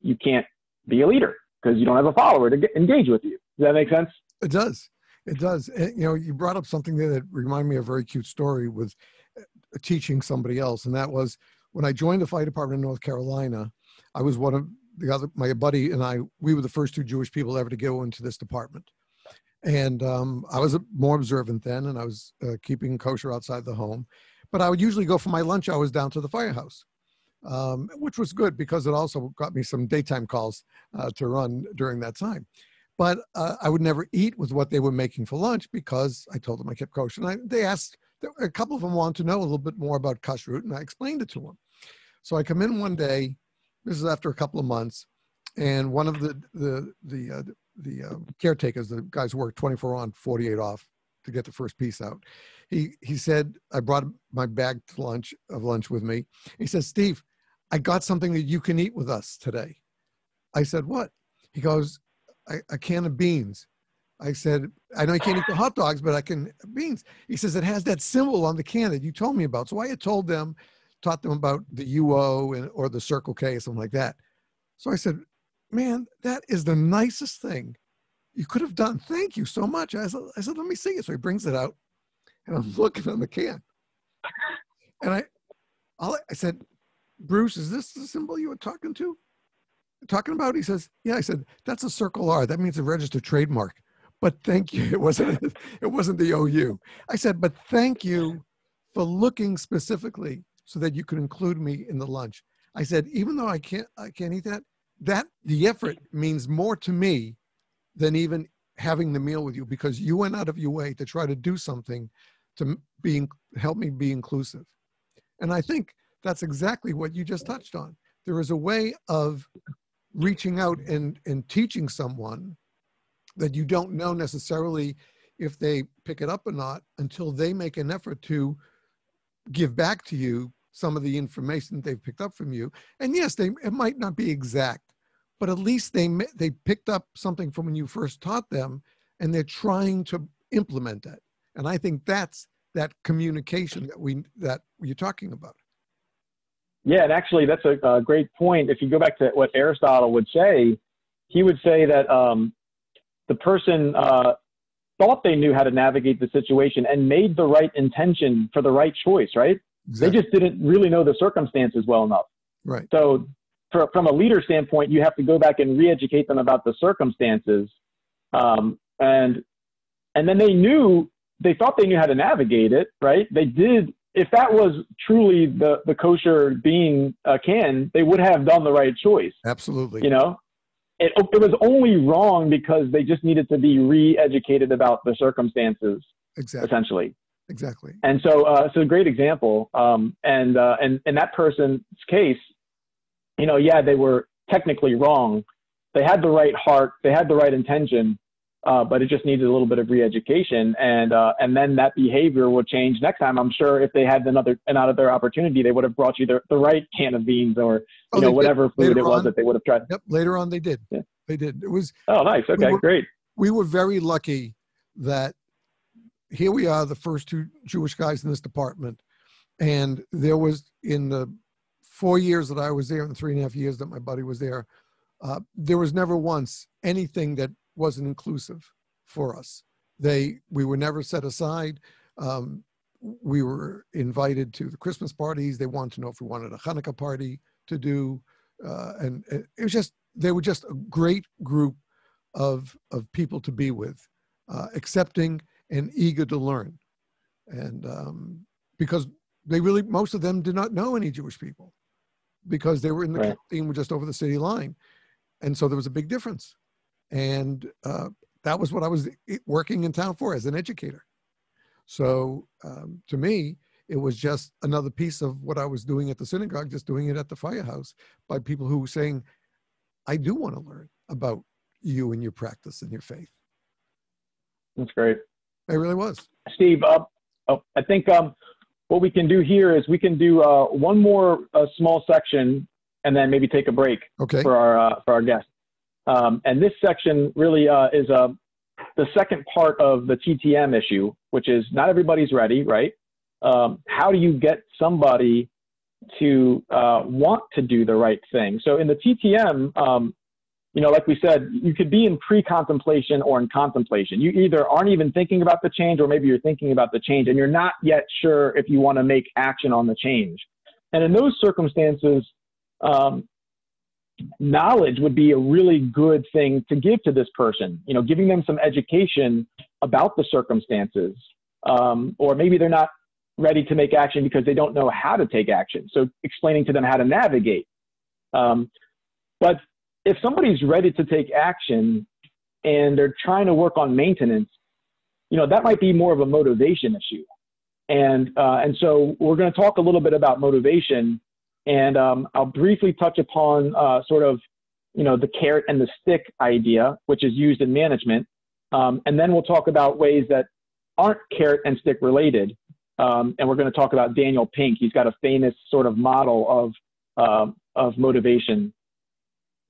you can't be a leader because you don't have a follower to get, engage with you. Does that make sense? It does. It does. And, you know, you brought up something there that reminded me of a very cute story with uh, teaching somebody else, and that was when I joined the fire department in North Carolina. I was one of the other, my buddy and I. We were the first two Jewish people ever to go into this department, and um, I was more observant then, and I was uh, keeping kosher outside the home. But I would usually go for my lunch hours down to the firehouse, um, which was good because it also got me some daytime calls uh, to run during that time. But uh, I would never eat with what they were making for lunch because I told them I kept kosher. And I, they asked, a couple of them wanted to know a little bit more about kashrut, and I explained it to them. So I come in one day. This is after a couple of months, and one of the the the uh, the uh, caretakers, the guys who work 24 on, 48 off, to get the first piece out. He he said I brought my bag to lunch of lunch with me. He says, Steve, I got something that you can eat with us today. I said, what? He goes, a, can of beans. I said, I know I can't eat the hot dogs, but I can beans. He says it has that symbol on the can that you told me about. So I had told them, taught them about the UO and, or the Circle K or something like that. So I said, man, that is the nicest thing you could have done. Thank you so much. I said, I said, let me see it. So he brings it out and I'm looking on the can. And I, I said, Bruce, is this the symbol you were talking to? Talking about? He says, yeah. I said, that's a circle R. That means a registered trademark. but thank you. It wasn't it wasn't the OU. I said, but thank you for looking specifically so that you could include me in the lunch. I said, even though I can't I can't eat that, that the effort means more to me than even having the meal with you because you went out of your way to try to do something to be help me be inclusive. And I think that's exactly what you just touched on. There is a way of reaching out and, and teaching someone that you don't know necessarily if they pick it up or not until they make an effort to give back to you some of the information they've picked up from you. And yes, they it might not be exact, but at least they they picked up something from when you first taught them, and they're trying to implement it. And I think that's that communication that we that you're talking about. Yeah, and actually, that's a, a great point. If you go back to what Aristotle would say, he would say that um, the person uh, thought they knew how to navigate the situation and made the right intention for the right choice, right? Exactly. They just didn't really know the circumstances well enough. Right. So, for, from a leader standpoint, you have to go back and re-educate them about the circumstances, um, and and then they knew they thought they knew how to navigate it, right? They did. If that was truly the the kosher being uh, can, they would have done the right choice. Absolutely. You know, it, it was only wrong because they just needed to be re-educated about the circumstances exactly. essentially. Exactly. And so uh, so a great example um, and uh, and in that person's case you know yeah they were technically wrong. They had the right heart. They had the right intention uh, but it just needed a little bit of re-education, and uh, and then that behavior will change next time. I'm sure if they had another and another opportunity, they would have brought you the, the right can of beans or you oh, know whatever did. food Later it was on, that they would have tried. Yep. Later on, they did. Yeah. They did. It was. Oh, nice. Okay, we were, great. We were very lucky that here we are, the first two Jewish guys in this department, and there was in the four years that I was there and three and a half years that my buddy was there, uh, there was never once anything that wasn't inclusive for us. They we were never set aside. Um, we were invited to the Christmas parties. They wanted to know if we wanted a Hanukkah party to do, uh, and it was just they were just a great group of of people to be with, uh, accepting and eager to learn, and um, because they really most of them did not know any Jewish people, because they were in the right. were just over the city line, and so there was a big difference and uh, that was what I was working in town for as an educator. So um, to me, it was just another piece of what I was doing at the synagogue, just doing it at the firehouse by people who were saying, I do want to learn about you and your practice and your faith. That's great. It really was. Steve, uh, oh, I think um, what we can do here is we can do uh, one more uh, small section and then maybe take a break okay. for our uh, for our guests. Um, and this section really uh, is uh, the second part of the TTM issue, which is not everybody's ready, right? Um, how do you get somebody to uh, want to do the right thing? So in the TTM, um, you know, like we said, you could be in pre-contemplation or in contemplation. You either aren't even thinking about the change, or maybe you're thinking about the change, and you're not yet sure if you want to make action on the change. And in those circumstances, um, knowledge would be a really good thing to give to this person. You know, giving them some education about the circumstances, um, or maybe they're not ready to make action because they don't know how to take action. So explaining to them how to navigate. Um, but if somebody's ready to take action and they're trying to work on maintenance, you know, that might be more of a motivation issue. And uh, and so we're going to talk a little bit about motivation and um, I'll briefly touch upon uh, sort of, you know, the carrot and the stick idea, which is used in management. Um, and then we'll talk about ways that aren't carrot and stick related. Um, and we're going to talk about Daniel Pink. He's got a famous sort of model of, uh, of motivation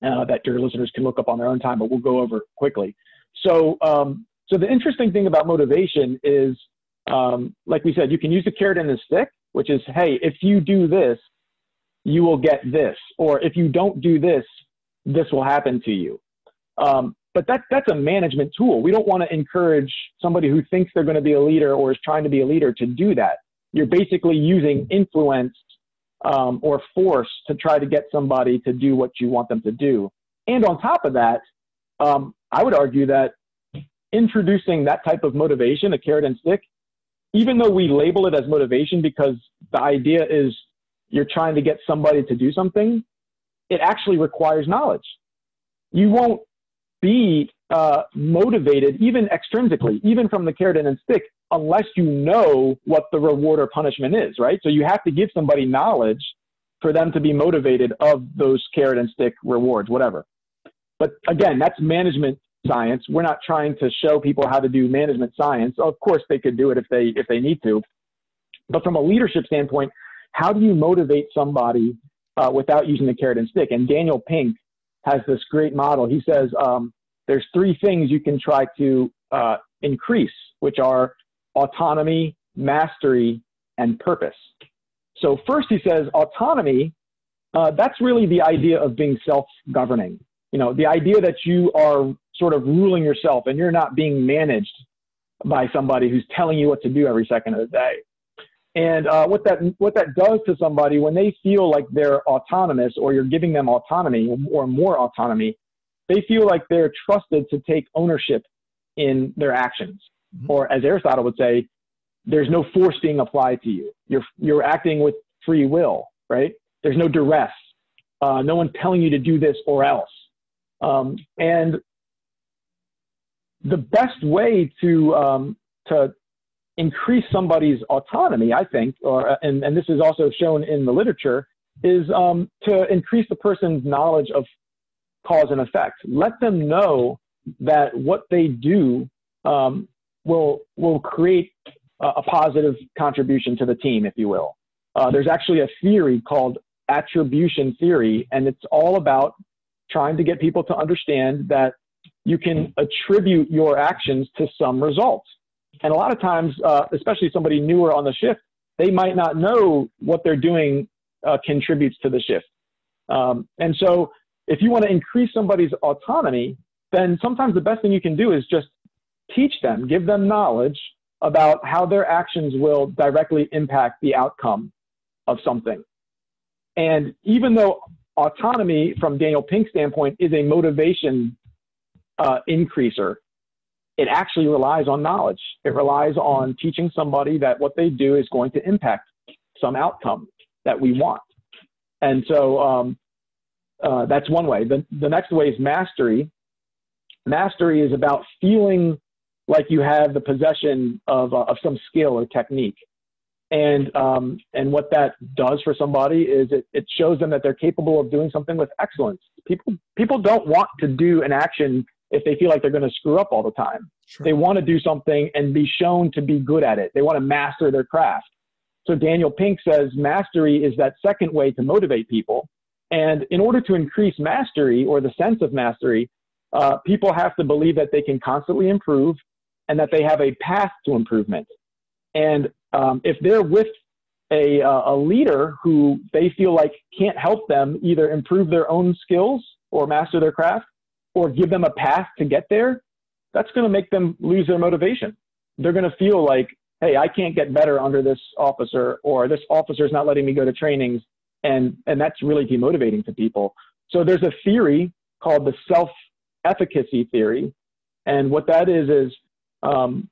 uh, that your listeners can look up on their own time, but we'll go over quickly. So, um, so the interesting thing about motivation is, um, like we said, you can use the carrot and the stick, which is, hey, if you do this, you will get this, or if you don't do this, this will happen to you. Um, but that, that's a management tool. We don't want to encourage somebody who thinks they're going to be a leader or is trying to be a leader to do that. You're basically using influence um, or force to try to get somebody to do what you want them to do. And on top of that, um, I would argue that introducing that type of motivation, a carrot and stick, even though we label it as motivation because the idea is you're trying to get somebody to do something, it actually requires knowledge. You won't be uh, motivated, even extrinsically, even from the carrot and stick, unless you know what the reward or punishment is, right? So you have to give somebody knowledge for them to be motivated of those carrot and stick rewards, whatever. But again, that's management science. We're not trying to show people how to do management science. Of course, they could do it if they if they need to. But from a leadership standpoint, how do you motivate somebody uh, without using the carrot and stick? And Daniel Pink has this great model. He says um, there's three things you can try to uh, increase, which are autonomy, mastery, and purpose. So first, he says autonomy. Uh, that's really the idea of being self-governing. You know, the idea that you are sort of ruling yourself and you're not being managed by somebody who's telling you what to do every second of the day. And uh, what that what that does to somebody when they feel like they're autonomous, or you're giving them autonomy or more autonomy, they feel like they're trusted to take ownership in their actions. Mm-hmm. Or as Aristotle would say, there's no force being applied to you. You're you're acting with free will, right? There's no duress. Uh, no one telling you to do this or else. Um, and the best way to um, to increase somebody's autonomy, I think, or and, and this is also shown in the literature, is um, to increase the person's knowledge of cause and effect. Let them know that what they do um, will will create a, a, positive contribution to the team, if you will. Uh, there's actually a theory called attribution theory, and it's all about trying to get people to understand that you can attribute your actions to some results. And a lot of times, uh, especially somebody newer on the shift, they might not know what they're doing uh, contributes to the shift. Um, and so, if you want to increase somebody's autonomy, then sometimes the best thing you can do is just teach them, give them knowledge about how their actions will directly impact the outcome of something. And even though autonomy, from Daniel Pink's standpoint, is a motivation uh, increaser. It actually relies on knowledge. It relies on teaching somebody that what they do is going to impact some outcome that we want. And so um, uh, that's one way. The, the next way is mastery. Mastery is about feeling like you have the possession of, uh, of some skill or technique. And, um, and what that does for somebody is it, it shows them that they're capable of doing something with excellence. People, people don't want to do an action if they feel like they're going to screw up all the time. Sure. They want to do something and be shown to be good at it. They want to master their craft. So Daniel Pink says mastery is that second way to motivate people. And in order to increase mastery or the sense of mastery, uh, people have to believe that they can constantly improve and that they have a path to improvement. And um, if they're with a, uh, a leader who they feel like can't help them either improve their own skills or master their craft, or give them a path to get there, that's going to make them lose their motivation. They're going to feel like, hey, I can't get better under this officer, or this officer is not letting me go to trainings. And, and that's really demotivating to people. So there's a theory called the self efficacy theory. And what that is, is um,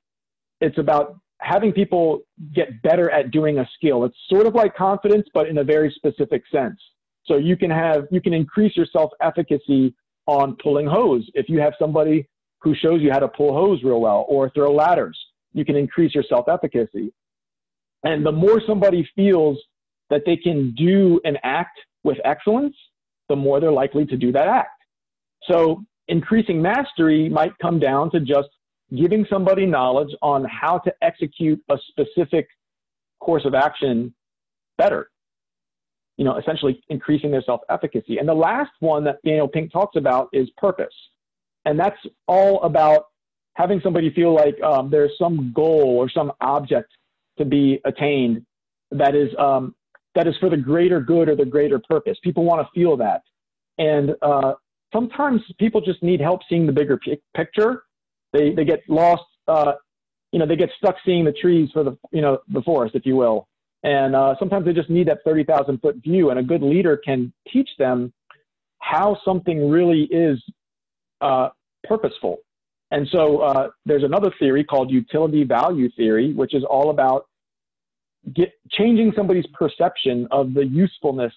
it's about having people get better at doing a skill. It's sort of like confidence, but in a very specific sense. So you can have, you can increase your self efficacy on pulling hose. If you have somebody who shows you how to pull hose real well or throw ladders, you can increase your self efficacy. And the more somebody feels that they can do an act with excellence, the more they're likely to do that act. So increasing mastery might come down to just giving somebody knowledge on how to execute a specific course of action better you know, essentially increasing their self-efficacy. And the last one that Daniel Pink talks about is purpose. And that's all about having somebody feel like um, there's some goal or some object to be attained that is, um, that is for the greater good or the greater purpose. People want to feel that. And uh, sometimes people just need help seeing the bigger p- picture. They, they get lost, uh, you know, they get stuck seeing the trees for the, you know, the forest, if you will. And uh, sometimes they just need that 30,000 foot view, and a good leader can teach them how something really is uh, purposeful And so uh, there's another theory called utility value theory, which is all about get, changing somebody's perception of the usefulness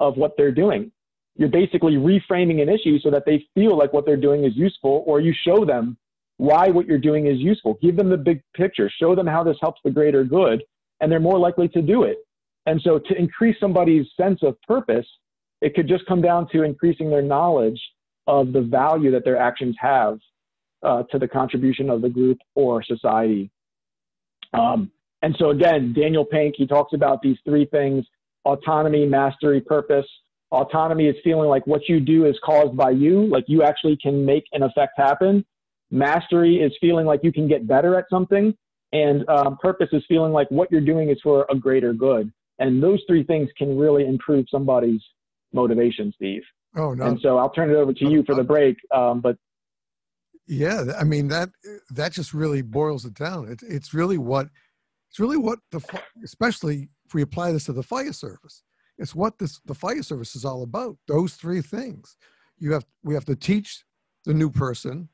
of what they're doing. You're basically reframing an issue so that they feel like what they're doing is useful, or you show them why what you're doing is useful. Give them the big picture, show them how this helps the greater good, and they're more likely to do it. And so to increase somebody's sense of purpose, it could just come down to increasing their knowledge of the value that their actions have uh, to the contribution of the group or society. Um, and so again, Daniel Pink, he talks about these three things, autonomy, mastery, purpose. Autonomy is feeling like what you do is caused by you, like you actually can make an effect happen. Mastery is feeling like you can get better at something. And um, purpose is feeling like what you're doing is for a greater good. And those three things can really improve somebody's motivation, Steve. Oh, no. And so I'll turn it over to you for the break. Um, but yeah, I mean that that just really boils it down. It's it's really what it's really what the especially if we apply this to the fire service, it's what this the fire service is all about. Those three things. You have we have to teach the new person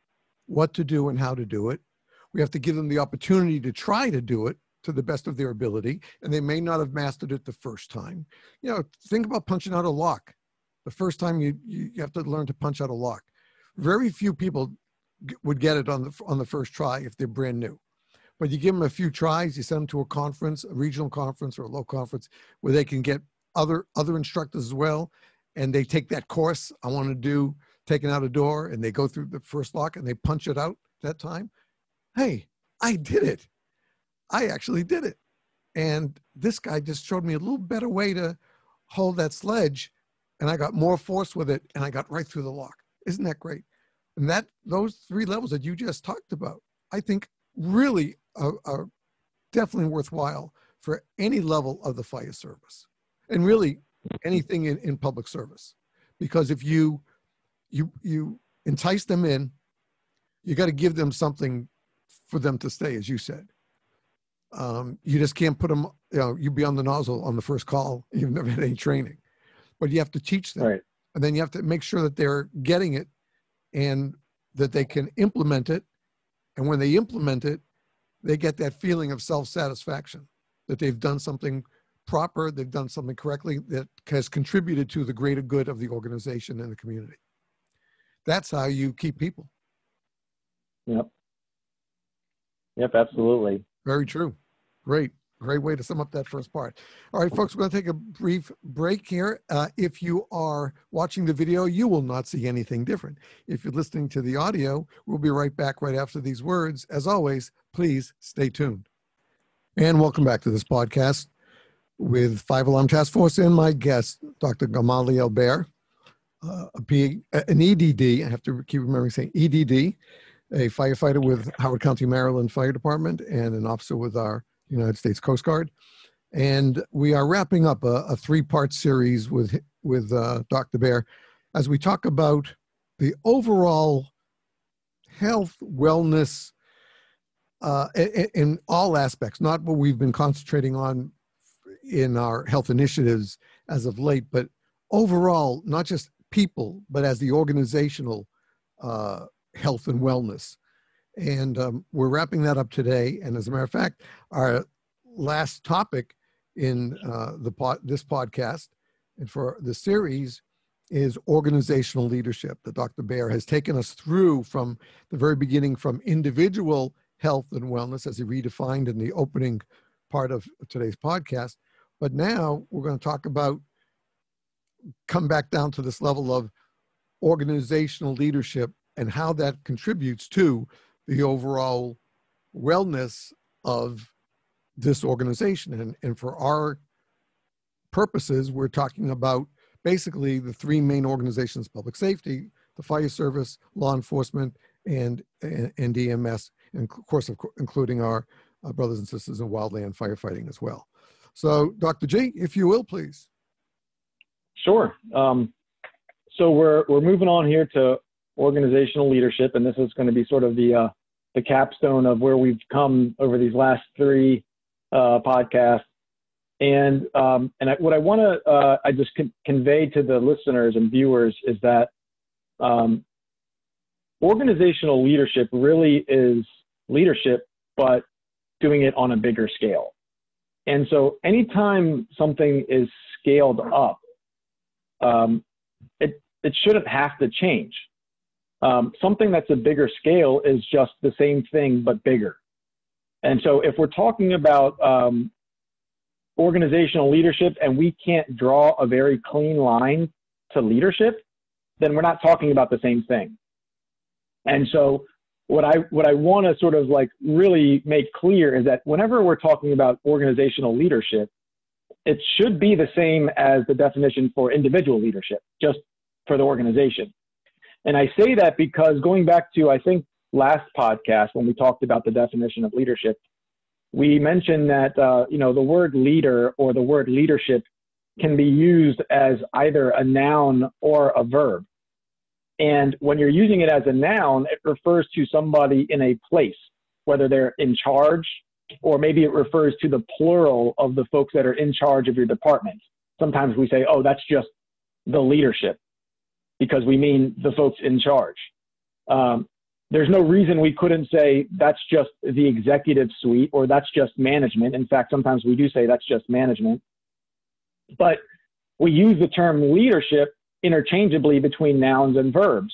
what to do and how to do it. We have to give them the opportunity to try to do it to the best of their ability, and they may not have mastered it the first time. You know, think about punching out a lock. The first time you you have to learn to punch out a lock. Very few people would get it on the on the first try if they're brand new. But you give them a few tries, you send them to a conference, a regional conference or a local conference where they can get other other instructors as well, and they take that course. I want to do taking out a door, and they go through the first lock and they punch it out that time. Hey, I did it. I actually did it. And this guy just showed me a little better way to hold that sledge, and I got more force with it, and I got right through the lock. Isn't that great? And that those three levels that you just talked about, I think really are, are definitely worthwhile for any level of the fire service and really anything in, in public service. Because if you you you entice them in, you got to give them something for them to stay, as you said. Um, you just can't put them, you know, you'd be on the nozzle on the first call. You've never had any training, but you have to teach them. Right. And then you have to make sure that they're getting it and that they can implement it. And when they implement it, they get that feeling of self satisfaction that they've done something proper, they've done something correctly that has contributed to the greater good of the organization and the community. That's how you keep people. Yep. Yep, absolutely. Very true. Great. Great way to sum up that first part. All right, folks, we're going to take a brief break here. Uh, if you are watching the video, you will not see anything different. If you're listening to the audio, we'll be right back right after these words. As always, please stay tuned. And welcome back to this podcast with Five Alarm Task Force and my guest, Dr. Gamaliel Albert, uh, a P, an EDD. I have to keep remembering saying EDD, a firefighter with Howard County, Maryland Fire Department, and an officer with our United States Coast Guard. And we are wrapping up a, a three-part series with with uh, Dr. Baer as we talk about the overall health, wellness, uh, in, all aspects, not what we've been concentrating on in our health initiatives as of late, but overall, not just people, but as the organizational uh, health and wellness. And um, we're wrapping that up today. And as a matter of fact, our last topic in uh, the pod, this podcast and for the series is organizational leadership that Dr. Baer has taken us through from the very beginning from individual health and wellness as he redefined in the opening part of today's podcast. But now we're going to talk about come back down to this level of organizational leadership and how that contributes to the overall wellness of this organization. And, and for our purposes, we're talking about basically the three main organizations public safety, the fire service, law enforcement, and, and, and EMS, and of course, of, including our, brothers and sisters in wildland firefighting as well. So, Dr. G, if you will, please. Sure. Um, so we're we're moving on here to organizational leadership, and this is going to be sort of the uh, the capstone of where we've come over these last three uh, podcasts. And um, and I, what I want to uh, I just con- convey to the listeners and viewers is that um, organizational leadership really is leadership, but doing it on a bigger scale. And so anytime something is scaled up, um, it, it shouldn't have to change. Um, something that's a bigger scale is just the same thing, but bigger. And so if we're talking about um, organizational leadership and we can't draw a very clean line to leadership, then we're not talking about the same thing. And so what I what I want to sort of like really make clear is that whenever we're talking about organizational leadership, it should be the same as the definition for individual leadership, just for the organization. And I say that because going back to I think last podcast when we talked about the definition of leadership, we mentioned that uh, you know the word leader or the word leadership can be used as either a noun or a verb. And when you're using it as a noun, it refers to somebody in a place, whether they're in charge or maybe it refers to the plural of the folks that are in charge of your department. Sometimes we say, oh, that's just the leadership because we mean the folks in charge. Um, there's no reason we couldn't say that's just the executive suite or that's just management. In fact, sometimes we do say that's just management. But we use the term leadership interchangeably between nouns and verbs.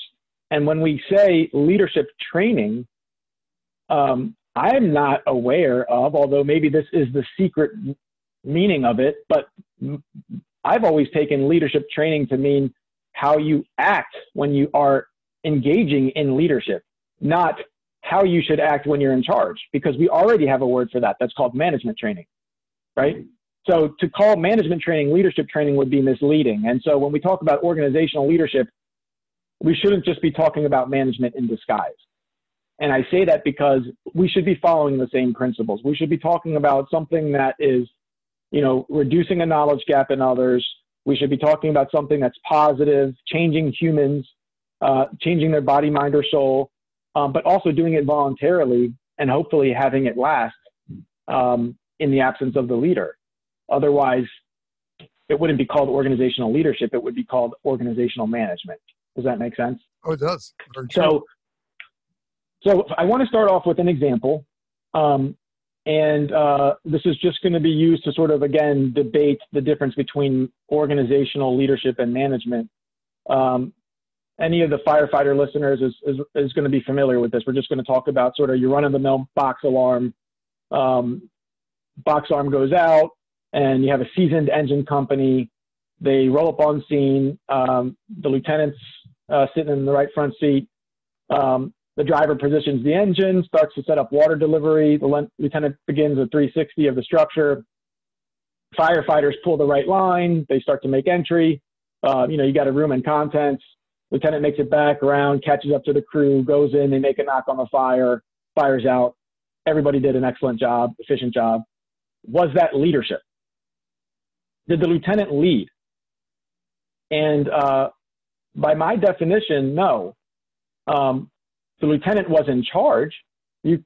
And when we say leadership training, um, I'm not aware of, although maybe this is the secret meaning of it, but I've always taken leadership training to mean how you act when you are engaging in leadership, not how you should act when you're in charge, because we already have a word for that. That's called management training, right? So to call management training leadership training would be misleading. And so when we talk about organizational leadership, we shouldn't just be talking about management in disguise. And I say that because we should be following the same principles. We should be talking about something that is, you know, reducing a knowledge gap in others. We should be talking about something that's positive, changing humans, uh, changing their body, mind, or soul, um, but also doing it voluntarily and hopefully having it last um, in the absence of the leader. Otherwise, it wouldn't be called organizational leadership. It would be called organizational management. Does that make sense? Oh, it does. So, so I want to start off with an example. Um, and uh, this is just going to be used to sort of, again, debate the difference between organizational leadership and management. Um, any of the firefighter listeners is, is, is, going to be familiar with this. We're just going to talk about sort of your run of the mill box alarm. Um, box alarm goes out, and you have a seasoned engine company. They roll up on scene. Um, the lieutenant's uh, sitting in the right front seat. Um, the driver positions the engine, starts to set up water delivery. The lieutenant begins a 360 of the structure. Firefighters pull the right line. They start to make entry. Uh, you know, you got a room and contents. Lieutenant makes it back around, catches up to the crew, goes in. They make a knock on the fire. Fires out. Everybody did an excellent job, efficient job. Was that leadership? Did the lieutenant lead? And uh, by my definition, no. Um, the lieutenant was in charge. You,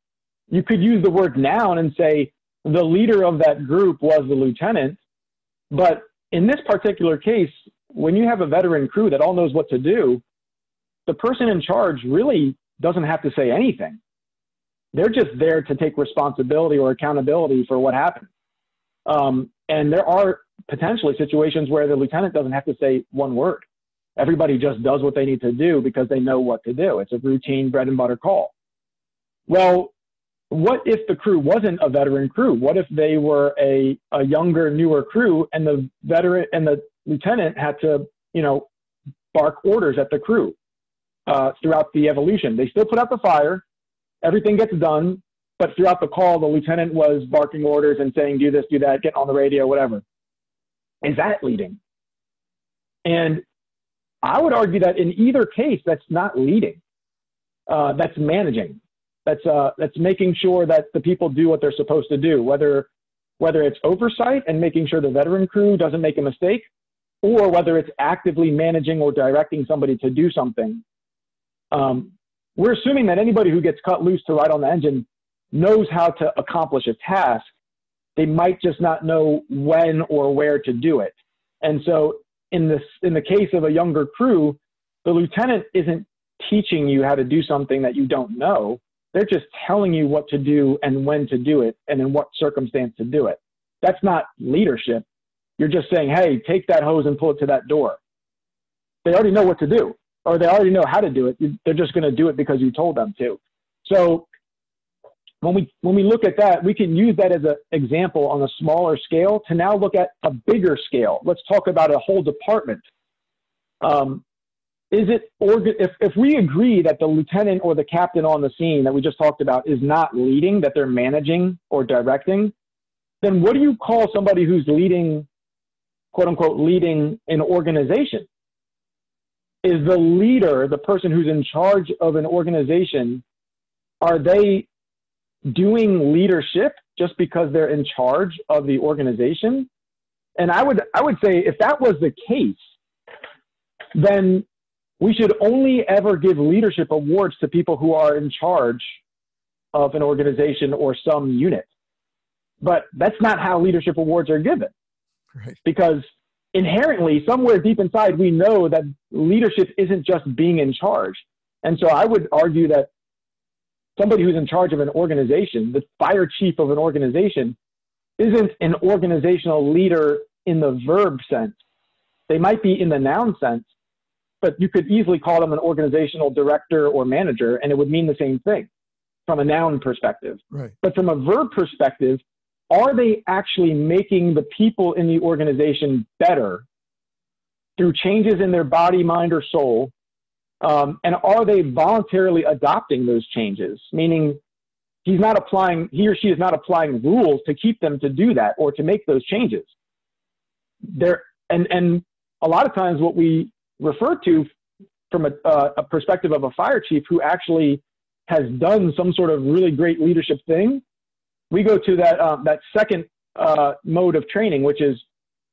you could use the word noun and say the leader of that group was the lieutenant. But in this particular case, when you have a veteran crew that all knows what to do, the person in charge really doesn't have to say anything. They're just there to take responsibility or accountability for what happened. Um, and there are potentially situations where the lieutenant doesn't have to say one word. Everybody just does what they need to do because they know what to do. It's a routine bread and butter call. Well, what if the crew wasn't a veteran crew? What if they were a, a younger, newer crew and the veteran and the lieutenant had to, you know, bark orders at the crew uh, throughout the evolution? They still put out the fire. Everything gets done. But throughout the call, the lieutenant was barking orders and saying, do this, do that, get on the radio, whatever. Is that leading? And I would argue that in either case, that's not leading. Uh, that's managing. That's uh, that's making sure that the people do what they're supposed to do. Whether whether it's oversight and making sure the veteran crew doesn't make a mistake, or whether it's actively managing or directing somebody to do something. Um, we're assuming that anybody who gets cut loose to ride on the engine knows how to accomplish a task. They might just not know when or where to do it. And so in this in the case of a younger crew, the lieutenant isn't teaching you how to do something that you don't know. They're just telling you what to do and when to do it and in what circumstance to do it. That's not leadership. You're just saying, hey, take that hose and pull it to that door. They already know what to do, or they already know how to do it. They're just going to do it because you told them to. So when we when we look at that, we can use that as an example on a smaller scale to now look at a bigger scale. Let's talk about a whole department. Um, is it if if we agree that the lieutenant or the captain on the scene that we just talked about is not leading, that they're managing or directing, then what do you call somebody who's leading, quote unquote, leading an organization? Is the leader, the person who's in charge of an organization, are they doing leadership just because they're in charge of the organization. And I would I would say if that was the case, then we should only ever give leadership awards to people who are in charge of an organization or some unit. But that's not how leadership awards are given. Right. Because inherently, somewhere deep inside, we know that leadership isn't just being in charge. And so I would argue that somebody who's in charge of an organization, the fire chief of an organization, isn't an organizational leader in the verb sense. They might be in the noun sense, but you could easily call them an organizational director or manager, and it would mean the same thing from a noun perspective. Right. But from a verb perspective, are they actually making the people in the organization better through changes in their body, mind, or soul um, and are they voluntarily adopting those changes? Meaning, he's not applying, he or she is not applying rules to keep them to do that or to make those changes. There, and, and a lot of times, what we refer to from a, uh, a perspective of a fire chief who actually has done some sort of really great leadership thing, we go to that, um, that second uh, mode of training, which is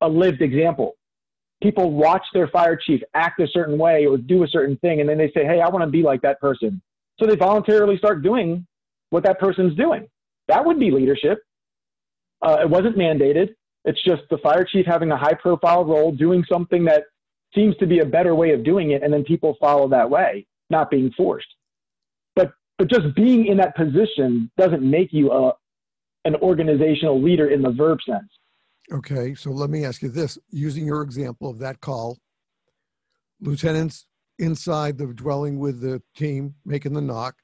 a lived example people watch their fire chief act a certain way or do a certain thing, and then they say, hey, I want to be like that person. So they voluntarily start doing what that person's doing. That would be leadership. Uh, it wasn't mandated. It's just the fire chief having a high profile role, doing something that seems to be a better way of doing it, and then people follow that way, not being forced. But, but just being in that position doesn't make you a, an organizational leader in the verb sense. Okay, so let me ask you this using your example of that call, lieutenants inside the dwelling with the team making the knock,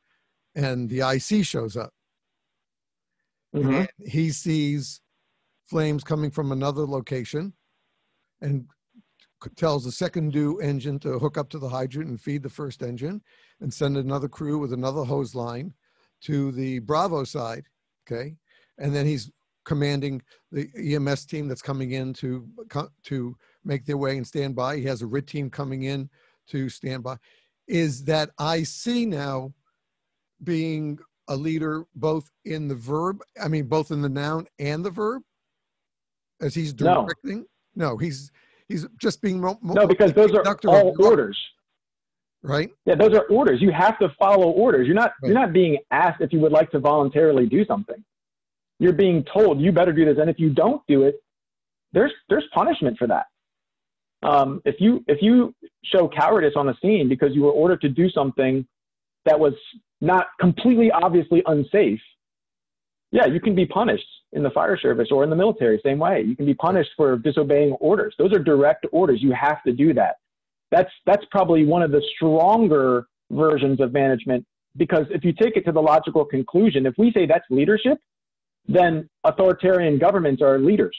and the IC shows up. Mm-hmm. he sees flames coming from another location and tells the second due engine to hook up to the hydrant and feed the first engine and send another crew with another hose line to the Bravo side. Okay. And then he's commanding the EMS team that's coming in to to make their way and stand by. He has a RIT team coming in to stand by. Is that IC now being a leader both in the verb, I mean both in the noun and the verb, as he's directing? No, no he's he's just being mo- no because those are all orders right yeah those are orders you have to follow orders you're not right. you're not being asked if you would like to voluntarily do something you're being told you better do this, and if you don't do it, there's there's punishment for that. Um, if you if you show cowardice on the scene because you were ordered to do something that was not completely obviously unsafe, yeah, you can be punished in the fire service or in the military. Same way, you can be punished for disobeying orders. Those are direct orders. You have to do that. That's that's probably one of the stronger versions of management because if you take it to the logical conclusion, if we say that's leadership, then authoritarian governments are leaders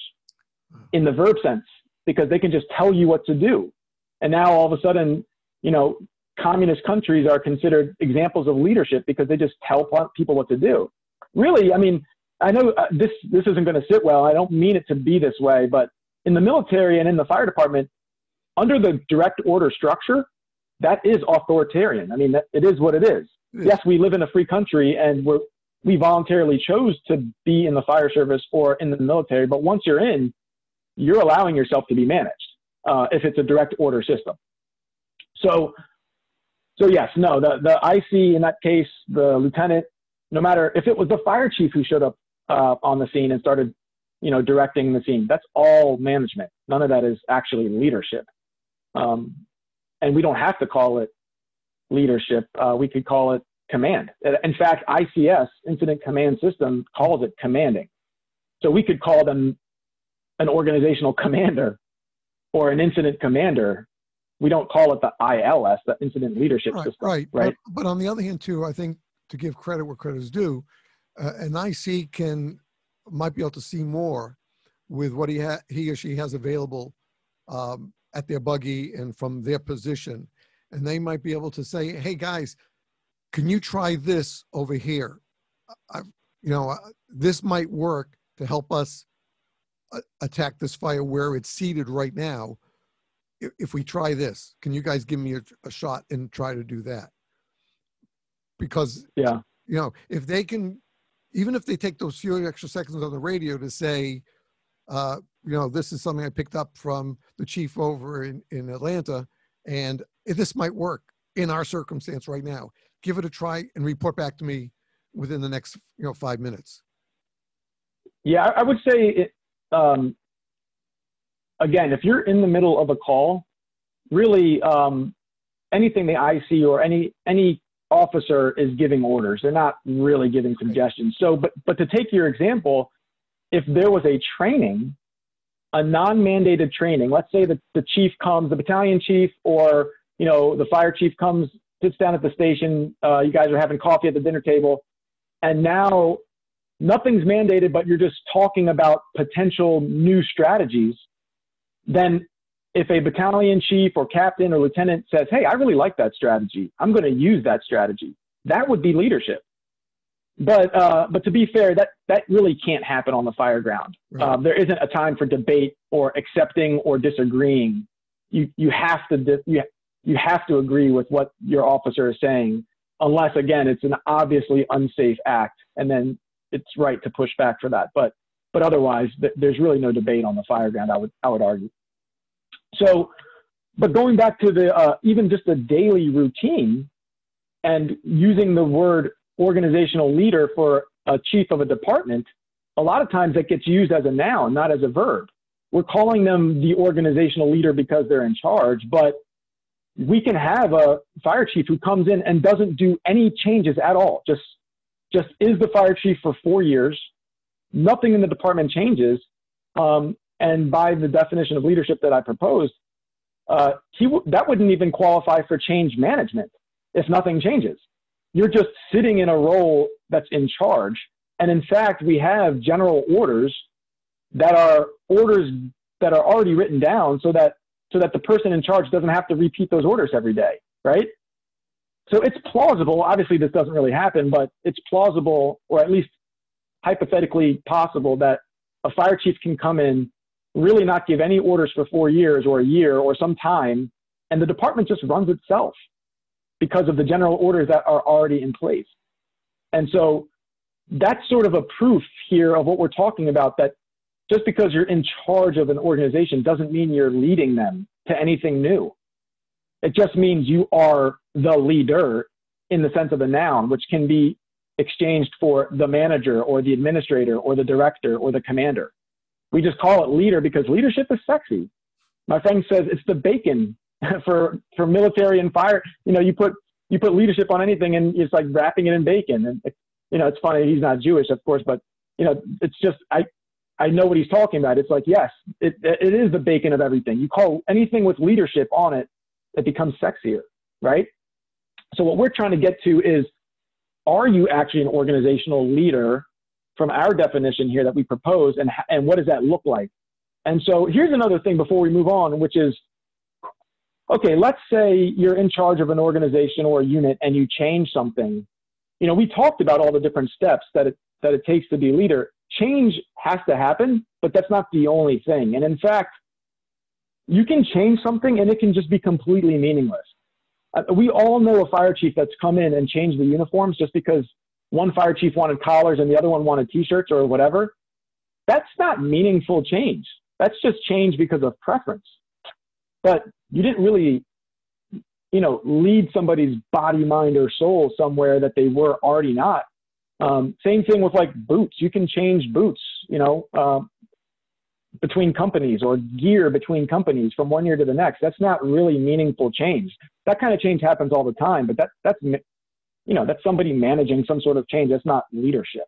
in the verb sense because they can just tell you what to do. And now all of a sudden, you know, communist countries are considered examples of leadership because they just tell people what to do. Really, I mean, I know uh, this this isn't going to sit well. I don't mean it to be this way, but in the military and in the fire department, under the direct order structure, that is authoritarian. I mean, that, it is what it is. Yes, we live in a free country and we're we voluntarily chose to be in the fire service or in the military. But once you're in, you're allowing yourself to be managed uh, if it's a direct order system. So, so yes, no, the, the IC in that case, the lieutenant, no matter if it was the fire chief who showed up uh, on the scene and started, you know, directing the scene, that's all management. None of that is actually leadership. Um, and we don't have to call it leadership. Uh, we could call it command. In fact, ICS, Incident Command System, calls it commanding. So we could call them an organizational commander or an incident commander. We don't call it the ILS, the Incident Leadership right, System. Right. Right. But, but, on the other hand, too, I think to give credit where credit is due, uh, an IC can might be able to see more with what he ha- he or she has available um, at their buggy and from their position, and they might be able to say, "Hey guys, can you try this over here? I, you know, uh, this might work to help us uh, attack this fire where it's seated right now. If, if we try this, can you guys give me a, a shot and try to do that? Because yeah, you know, if they can, even if they take those few extra seconds on the radio to say, uh, you know, this is something I picked up from the chief over in, in Atlanta, and this might work in our circumstance right now. Give it a try and report back to me within the next, you know, five minutes. Yeah, I would say it, um, again, if you're in the middle of a call, really um, anything the IC or any any officer is giving orders. They're not really giving suggestions. So, but but to take your example, if there was a training, a non-mandated training, let's say that the chief comes, the battalion chief, or you know the fire chief comes, sits down at the station. Uh, you guys are having coffee at the dinner table, and now nothing's mandated, but you're just talking about potential new strategies, then if a battalion chief or captain or lieutenant says, Hey, I really like that strategy, I'm going to use that strategy, that would be leadership. But, uh, but to be fair, that, that really can't happen on the fire ground. Right. Um, there isn't a time for debate or accepting or disagreeing. You, you, have to di- you, you have to agree with what your officer is saying, unless, again, it's an obviously unsafe act. And then it's right to push back for that. But but otherwise, th- there's really no debate on the fire ground. I would I would argue. So, but going back to the uh, even just the daily routine, and using the word organizational leader for a chief of a department, a lot of times that gets used as a noun, not as a verb. We're calling them the organizational leader because they're in charge, but we can have a fire chief who comes in and doesn't do any changes at all, just just is the fire chief for four years. Nothing in the department changes. Um, and by the definition of leadership that I proposed, uh, he w- that wouldn't even qualify for change management if nothing changes. You're just sitting in a role that's in charge. And in fact, we have general orders that are orders that are already written down so that so that the person in charge doesn't have to repeat those orders every day, right? So it's plausible. Obviously, this doesn't really happen, but it's plausible, or at least hypothetically possible, that a fire chief can come in, really not give any orders for four years or a year or some time, and the department just runs itself because of the general orders that are already in place. And so that's sort of a proof here of what we're talking about that just because you're in charge of an organization doesn't mean you're leading them to anything new. It just means you are the leader in the sense of a noun, which can be exchanged for the manager or the administrator or the director or the commander. We just call it leader because leadership is sexy. My friend says it's the bacon for for military and fire. You know, you put you put leadership on anything and it's like wrapping it in bacon. And you know, it's funny he's not Jewish, of course, but you know, it's just I I know what he's talking about. It's like yes, it it is the bacon of everything. You call anything with leadership on it, it becomes sexier, right? So what we're trying to get to is, are you actually an organizational leader from our definition here that we propose, and, and what does that look like? And so here's another thing before we move on, which is, okay, let's say you're in charge of an organization or a unit and you change something. You know, we talked about all the different steps that it, that it takes to be a leader. Change has to happen, but that's not the only thing. And in fact, you can change something and it can just be completely meaningless. Uh, we all know a fire chief that's come in and changed the uniforms just because one fire chief wanted collars and the other one wanted t-shirts or whatever. That's not meaningful change. That's just change because of preference. But you didn't really, you know, lead somebody's body, mind, or soul somewhere that they were already not. Um, same thing with like boots. You can change boots. You know, um, between companies or gear between companies from one year to the next. That's not really meaningful change. That kind of change happens all the time, but that, that's, you know, that's somebody managing some sort of change. That's not leadership.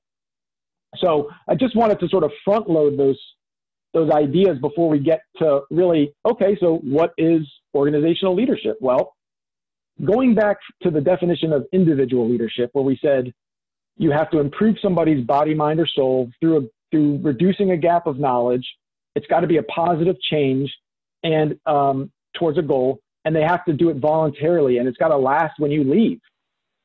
So I just wanted to sort of front load those, those ideas before we get to really, okay, so what is organizational leadership? Well, going back to the definition of individual leadership, where we said you have to improve somebody's body, mind, or soul through a, through reducing a gap of knowledge. It's got to be a positive change and um, towards a goal, and they have to do it voluntarily, and it's got to last when you leave.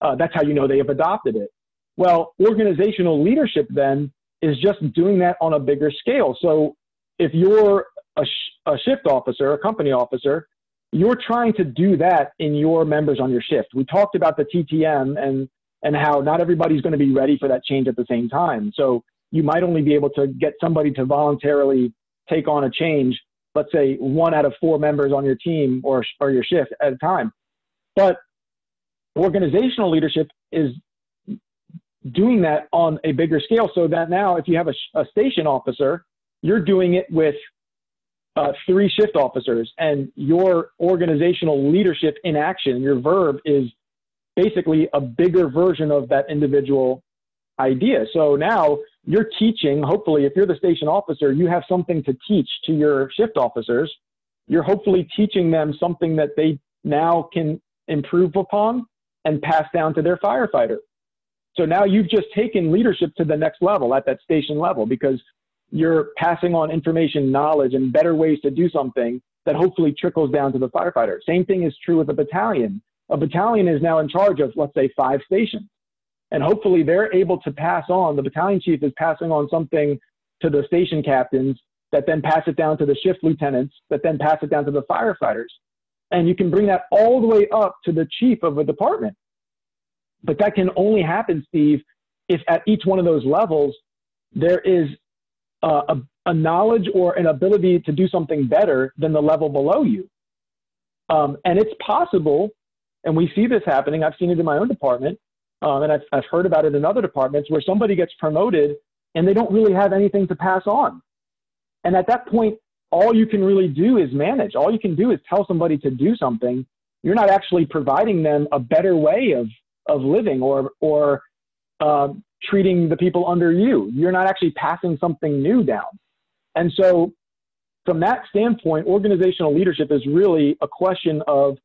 Uh, that's how you know they have adopted it. Well, organizational leadership then is just doing that on a bigger scale. So if you're a, sh- a shift officer, a company officer, you're trying to do that in your members on your shift. We talked about the TTM and and how not everybody's going to be ready for that change at the same time. So you might only be able to get somebody to voluntarily take on a change, let's say one out of four members on your team or, or your shift at a time. But organizational leadership is doing that on a bigger scale so that now if you have a, a station officer, you're doing it with uh, three shift officers, and your organizational leadership in action, your verb is basically a bigger version of that individual idea. So now you're teaching, hopefully, if you're the station officer, you have something to teach to your shift officers. You're hopefully teaching them something that they now can improve upon and pass down to their firefighter. So now you've just taken leadership to the next level at that station level because you're passing on information, knowledge, and better ways to do something that hopefully trickles down to the firefighter. Same thing is true with a battalion. A battalion is now in charge of, let's say, five stations. And hopefully they're able to pass on, the battalion chief is passing on something to the station captains that then pass it down to the shift lieutenants, that then pass it down to the firefighters. And you can bring that all the way up to the chief of a department. But that can only happen, Steve, if at each one of those levels there is uh, a, a, knowledge or an ability to do something better than the level below you. Um, and it's possible, and we see this happening. I've seen it in my own department, um, and I've, I've heard about it in other departments where somebody gets promoted and they don't really have anything to pass on. And at that point, all you can really do is manage. All you can do is tell somebody to do something. You're not actually providing them a better way of, of living or, or uh, treating the people under you. You're not actually passing something new down. And so, from that standpoint, organizational leadership is really a question of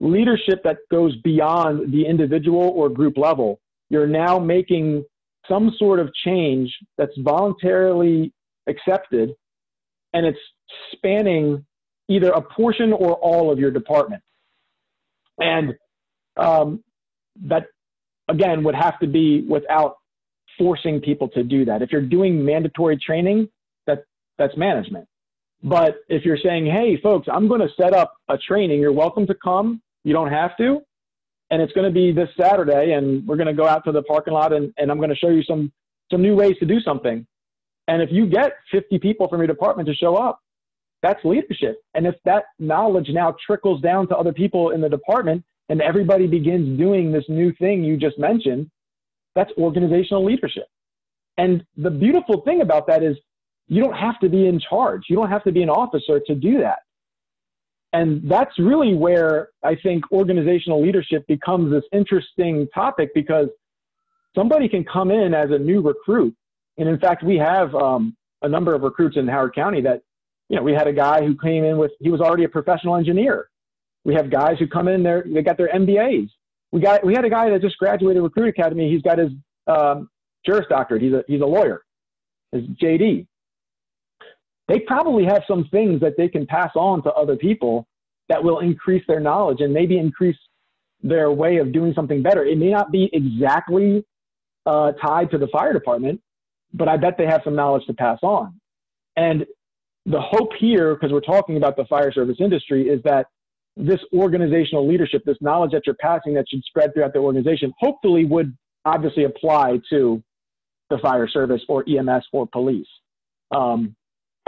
leadership that goes beyond the individual or group level. You're now making some sort of change that's voluntarily accepted and it's spanning either a portion or all of your department. And um, that, again, would have to be without forcing people to do that. If you're doing mandatory training, that that's management. But if you're saying, hey, folks, I'm going to set up a training, you're welcome to come. You don't have to. And it's going to be this Saturday, and we're going to go out to the parking lot, and, and I'm going to show you some, some new ways to do something. And if you get 50 people from your department to show up, that's leadership. And if that knowledge now trickles down to other people in the department, and everybody begins doing this new thing you just mentioned, that's organizational leadership. And the beautiful thing about that is you don't have to be in charge. You don't have to be an officer to do that. And that's really where I think organizational leadership becomes this interesting topic because somebody can come in as a new recruit. And in fact, we have um, a number of recruits in Howard County that, you know, we had a guy who came in with, he was already a professional engineer. We have guys who come in there, they got their MBAs we got we had a guy that just graduated recruit academy. He's got his um, Juris Doctorate. He's a he's a lawyer. His JD. They probably have some things that they can pass on to other people that will increase their knowledge and maybe increase their way of doing something better. It may not be exactly uh, tied to the fire department, but I bet they have some knowledge to pass on. And the hope here, because we're talking about the fire service industry, is that this organizational leadership, this knowledge that you're passing that should spread throughout the organization, hopefully would obviously apply to the fire service or EMS or police. Um,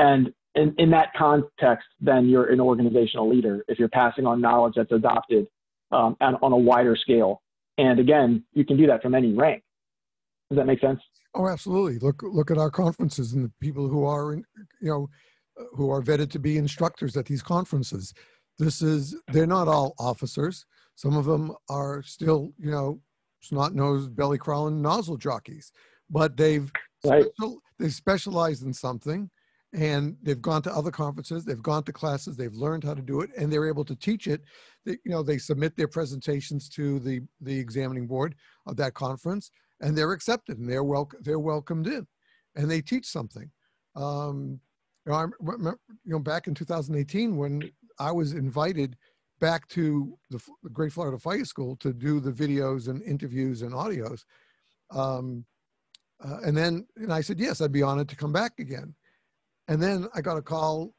and in, in that context, then you're an organizational leader if you're passing on knowledge that's adopted um, on, on a wider scale. And again, you can do that from any rank. Does that make sense? Oh, absolutely. Look, look at our conferences and the people who are, in, you know, who are vetted to be instructors at these conferences. This is, they're not all officers. Some of them are still, you know, snot nosed, belly crawling nozzle jockeys, but they've, Right. special, they've specialized in something and they've gone to other conferences, they've gone to classes, they've learned how to do it, and they're able to teach it. They, you know, they submit their presentations to the, the examining board of that conference and they're accepted and they're welcome, they're welcomed in and they teach something. Um, you know, I remember, you know, back in 2018 when I was invited back to the, the Great Florida Fire School to do the videos and interviews and audios. Um, uh, and then, and I said, yes, I'd be honored to come back again. And then I got a call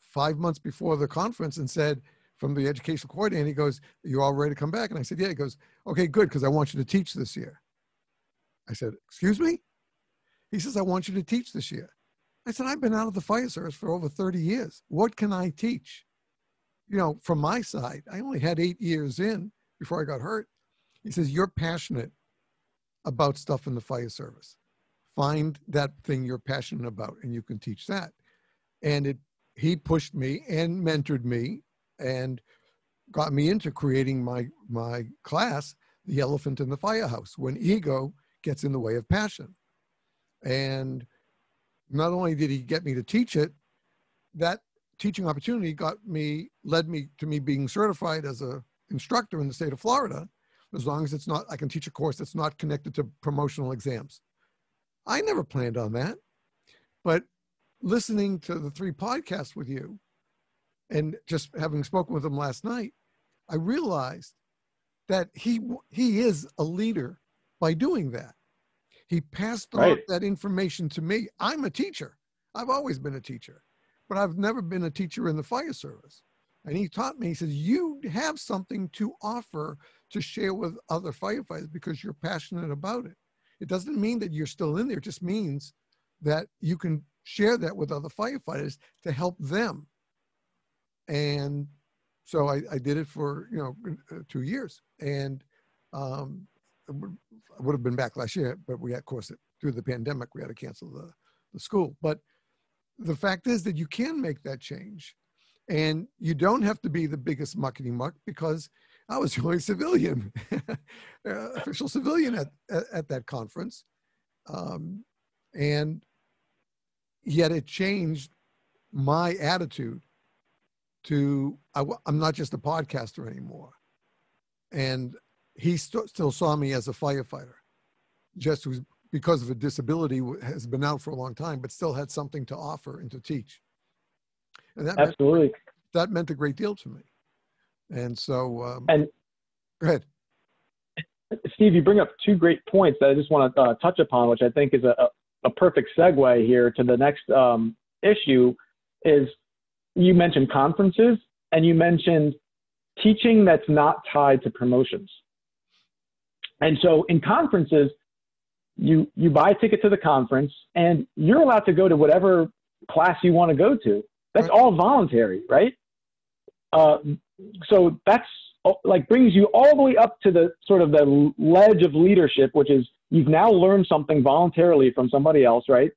five months before the conference and said, from the educational coordinator, And he goes, you all ready to come back? And I said, yeah. He goes, okay, good, because I want you to teach this year. I said, excuse me? He says, I want you to teach this year. I said, I've been out of the fire service for over 30 years. What can I teach? You know, from my side, I only had eight years in before I got hurt. He says, You're passionate about stuff in the fire service. Find that thing you're passionate about and you can teach that. And it he pushed me and mentored me and got me into creating my my class, The Elephant in the Firehouse, when ego gets in the way of passion. And not only did he get me to teach it, that teaching opportunity got me led me to me being certified as a instructor in the state of Florida, as long as it's not I can teach a course that's not connected to promotional exams. I never planned on that. But listening to the three podcasts with you and just having spoken with him last night, I realized that he he is a leader by doing that. He passed on Right. that information to me. I'm a teacher. I've always been a teacher, but I've never been a teacher in the fire service. And he taught me, he says, you have something to offer to share with other firefighters because you're passionate about it. It doesn't mean that you're still in there. It just means that you can share that with other firefighters to help them. And so I, I did it for, you know, uh, two years. And um, I would have been back last year, but we had, of course, through the pandemic, we had to cancel the, the school. But the fact is that you can make that change. And you don't have to be the biggest muckety muck because I was the only civilian, uh, official civilian at, at, at that conference. Um, and yet it changed my attitude to I, am not just a podcaster anymore. And he st- still saw me as a firefighter, just who's because of a disability has been out for a long time, but still had something to offer and to teach. And that meant, Absolutely. that meant a great deal to me. And so, um, And go ahead. Steve, you bring up two great points that I just want to uh, touch upon, which I think is a, a perfect segue here to the next um, issue. Is you mentioned conferences and you mentioned teaching that's not tied to promotions. And so in conferences, you you buy a ticket to the conference and you're allowed to go to whatever class you want to go to. That's all voluntary, right? Uh, so that's like brings you all the way up to the sort of the ledge of leadership, which is you've now learned something voluntarily from somebody else, right?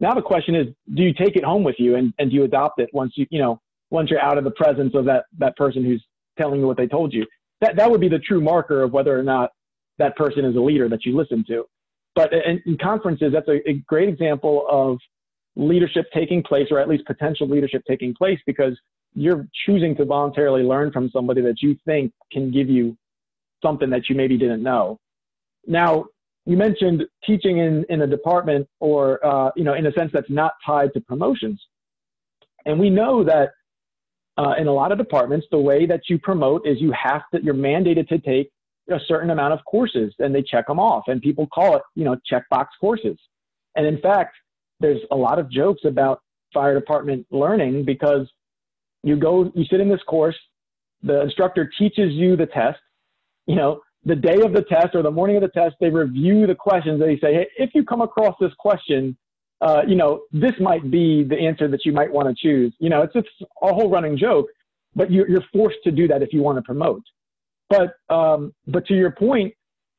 Now the question is, do you take it home with you and, and do you adopt it once you, you know, once you're out of the presence of that, that person who's telling you what they told you? That, that would be the true marker of whether or not that person is a leader that you listen to. But in, in conferences, that's a, a great example of leadership taking place, or at least potential leadership taking place, because you're choosing to voluntarily learn from somebody that you think can give you something that you maybe didn't know. Now, you mentioned teaching in, in a department or, uh, you know, in a sense that's not tied to promotions. And we know that uh, in a lot of departments, the way that you promote is you have to, you're mandated to take a certain amount of courses and they check them off and people call it, you know, checkbox courses. And in fact, there's a lot of jokes about fire department learning because you go, you sit in this course, the instructor teaches you the test, you know, the day of the test or the morning of the test, they review the questions. They say, hey, if you come across this question, uh, you know, this might be the answer that you might want to choose. You know, it's just a whole running joke, but you're, you're forced to do that if you want to promote. But, um, but to your point,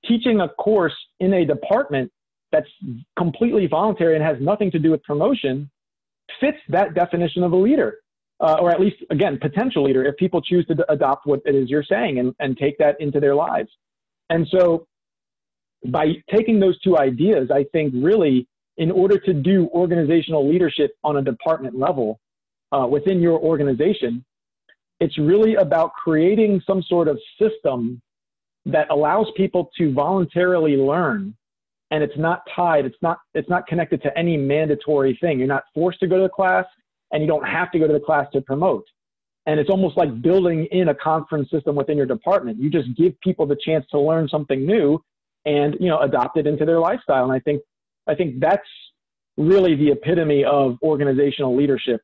teaching a course in a department that's completely voluntary and has nothing to do with promotion, fits that definition of a leader, uh, or at least, again, potential leader, if people choose to d- adopt what it is you're saying and, and take that into their lives. And so, by taking those two ideas, I think really, in order to do organizational leadership on a department level uh, within your organization, it's really about creating some sort of system that allows people to voluntarily learn and it's not tied it's not it's not connected to any mandatory thing. You're not forced to go to the class and you don't have to go to the class to promote. And it's almost like building in a conference system within your department. You just give people the chance to learn something new and you know adopt it into their lifestyle. And i think i think that's really the epitome of organizational leadership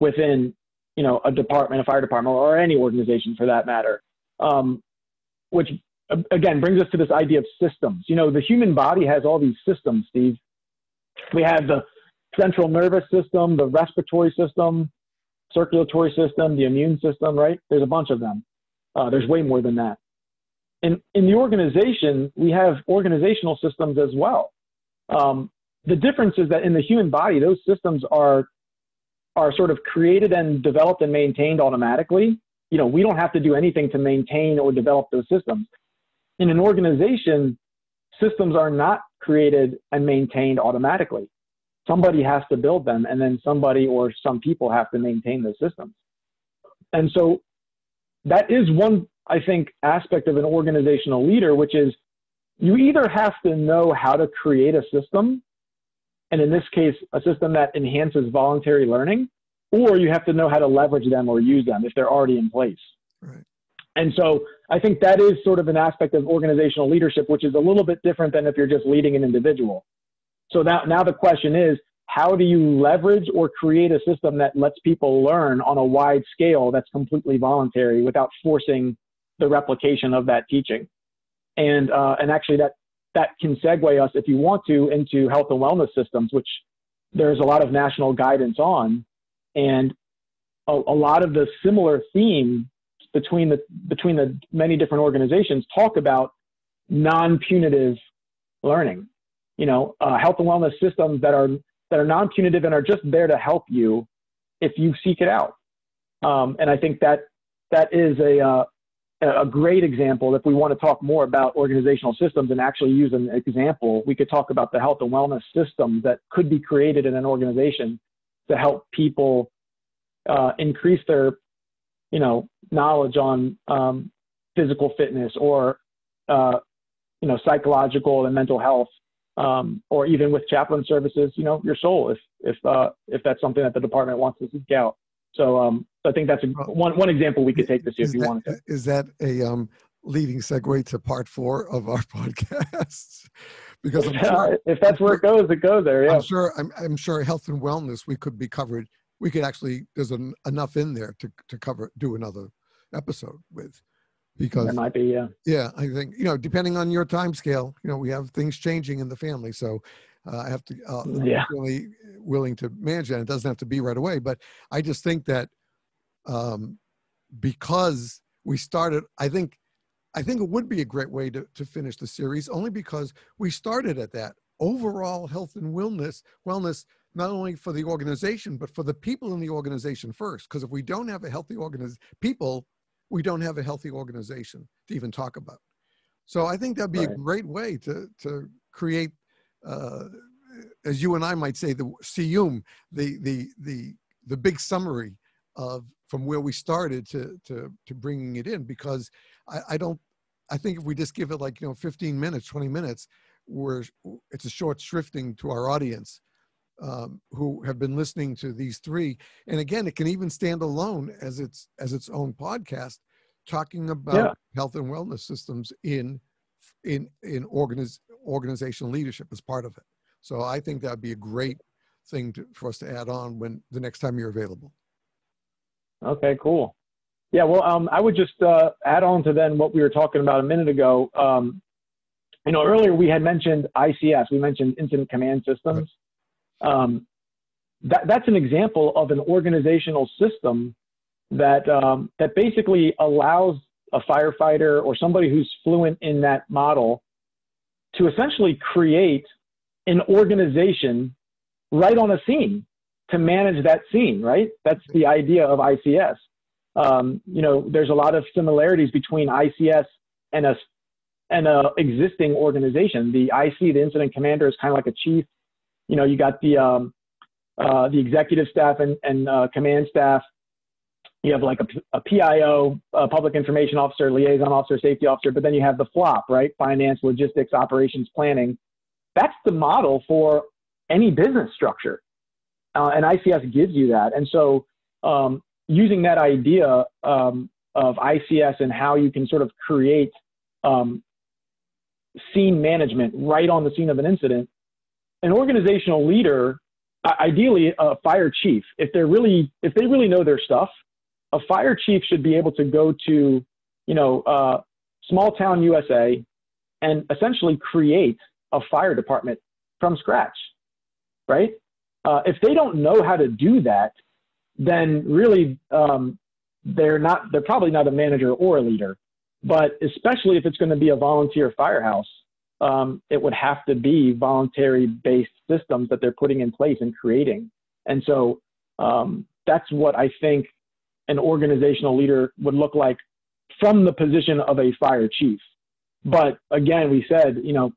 within you know a department a fire department or any organization for that matter. Um, which again brings us to this idea of systems. You know, the human body has all these systems, Steve. We have the central nervous system, the respiratory system, circulatory system, the immune system, right? There's a bunch of them. Uh, there's way more than that. In, in the organization, we have organizational systems as well. Um, the difference is that in the human body, those systems are, are sort of created and developed and maintained automatically. You know, we don't have to do anything to maintain or develop those systems in an organization, systems are not created and maintained automatically. Somebody has to build them, and then somebody or some people have to maintain those systems. And so that is one, I think, aspect of an organizational leader, which is you either have to know how to create a system, and in this case, a system that enhances voluntary learning, or you have to know how to leverage them or use them if they're already in place. Right. And so I think that is sort of an aspect of organizational leadership, which is a little bit different than if you're just leading an individual. So now, now the question is, how do you leverage or create a system that lets people learn on a wide scale that's completely voluntary without forcing the replication of that teaching? And, uh, and actually that, that can segue us, if you want to, into health and wellness systems, which there's a lot of national guidance on. And a, a lot of the similar theme between the between the many different organizations talk about non-punitive learning. You know, uh, health and wellness systems that are that are non-punitive and are just there to help you if you seek it out. Um, and I think that that is a uh, a great example. If we want to talk more about organizational systems and actually use an example, we could talk about the health and wellness system that could be created in an organization to help people uh, increase their you know, knowledge on um, physical fitness or, uh, you know, psychological and mental health, um, or even with chaplain services, you know, your soul, if, if, uh, if that's something that the department wants to seek out. So um, I think that's a, one, one example we could take this if you that, wanted to. Is that a um, leading segue to part four of our podcast? because sure, if that's where it goes, it goes there. Yeah. I'm sure. I'm, I'm sure health and wellness we could be covered we could actually there's an, enough in there to to cover do another episode with because it might be yeah. Yeah i think you know depending on your time scale you know we have things changing in the family so uh, i have to uh, yeah. really willing to manage that. It doesn't have to be right away but i just think that um, because we started i think i think it would be a great way to, to finish the series only because we started at that overall health and wellness wellness not only for the organization but for the people in the organization first because if we don't have a healthy organization people we don't have a healthy organization to even talk about so i think that'd be right. a great way to to create uh, as you and i might say the sium the the the the big summary of from where we started to to to bringing it in because i i don't i think if we just give it like you know 15 minutes 20 minutes we're it's a short shrifting to our audience um, who have been listening to these three. And again, it can even stand alone as its as its own podcast, talking about yeah. health and wellness systems in in in organiz, organizational leadership as part of it. So I think that'd be a great thing to, for us to add on when the next time you're available. Okay, cool. Yeah, well, um, I would just uh, add on to then what we were talking about a minute ago. Um, you know, earlier we had mentioned ICS. We mentioned incident command systems. Um, that, that's an example of an organizational system that, um, that basically allows a firefighter or somebody who's fluent in that model to essentially create an organization right on a scene. to manage that scene, right? That's the idea of ICS. Um, you know, there's a lot of similarities between ICS and a and a existing organization. The IC, the incident commander, is kind of like a chief. You know, you got the um, uh, the executive staff and, and uh, command staff. You have like a, a PIO, a public information officer, liaison officer, safety officer, but then you have the FLOP, right? Finance, logistics, operations, planning. That's the model for any business structure. Uh, and ICS gives you that. And so um, using that idea um, of ICS and how you can sort of create um, scene management right on the scene of an incident, an organizational leader, ideally a fire chief, if they're really if they really know their stuff, a fire chief should be able to go to, you know, uh, small town USA and essentially create a fire department from scratch, right? Uh, if they don't know how to do that, then really um, they're not they're probably not a manager or a leader. But especially if it's going to be a volunteer firehouse, um, it would have to be voluntary based systems that they're putting in place and creating. And so um, that's what I think an organizational leader would look like from the position of a fire chief. But again, we said, you know,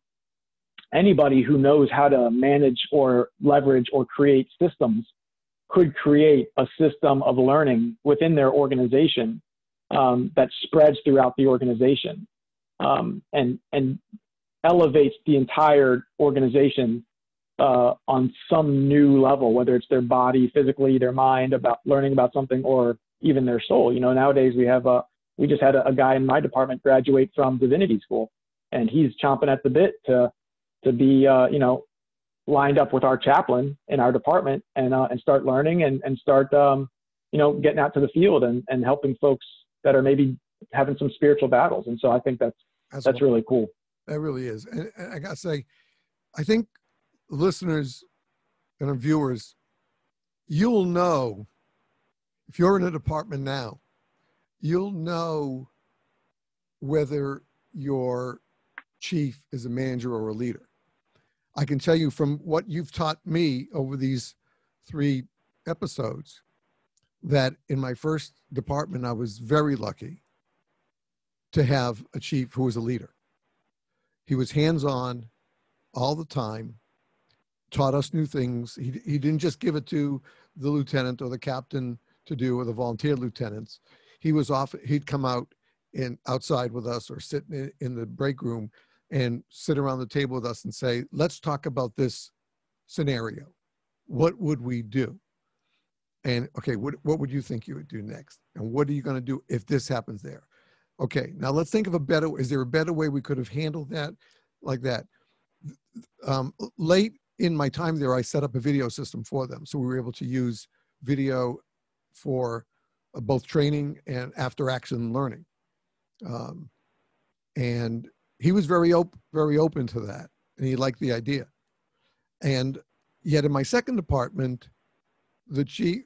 anybody who knows how to manage or leverage or create systems could create a system of learning within their organization um, that spreads throughout the organization um, and and elevates the entire organization uh, on some new level, whether it's their body, physically, their mind, about learning about something, or even their soul. You know, nowadays we have a we just had a, a guy in my department graduate from divinity school, and he's chomping at the bit to to be uh, you know lined up with our chaplain in our department and uh, and start learning and and start um, you know getting out to the field and and helping folks that are maybe having some spiritual battles. And so I think that's that's, that's really cool. That really is. And, and I gotta say, I think listeners and our viewers, you'll know if you're in a department now, you'll know whether your chief is a manager or a leader. I can tell you from what you've taught me over these three episodes that in my first department, I was very lucky to have a chief who was a leader. He was hands on all the time, taught us new things. He, he didn't just give it to the lieutenant or the captain to do or the volunteer lieutenants. He was off, he'd come out in outside with us or sit in, in the break room and sit around the table with us and say, let's talk about this scenario. What would we do? And okay, what, what would you think you would do next? And what are you going to do if this happens there? Okay, now let's think of a better, way, is there a better way we could have handled that like that? Um, late in my time there, I set up a video system for them. So we were able to use video for uh, both training and after action learning. Um, and he was very open, very open to that, and he liked the idea. And yet, in my second department, the chief,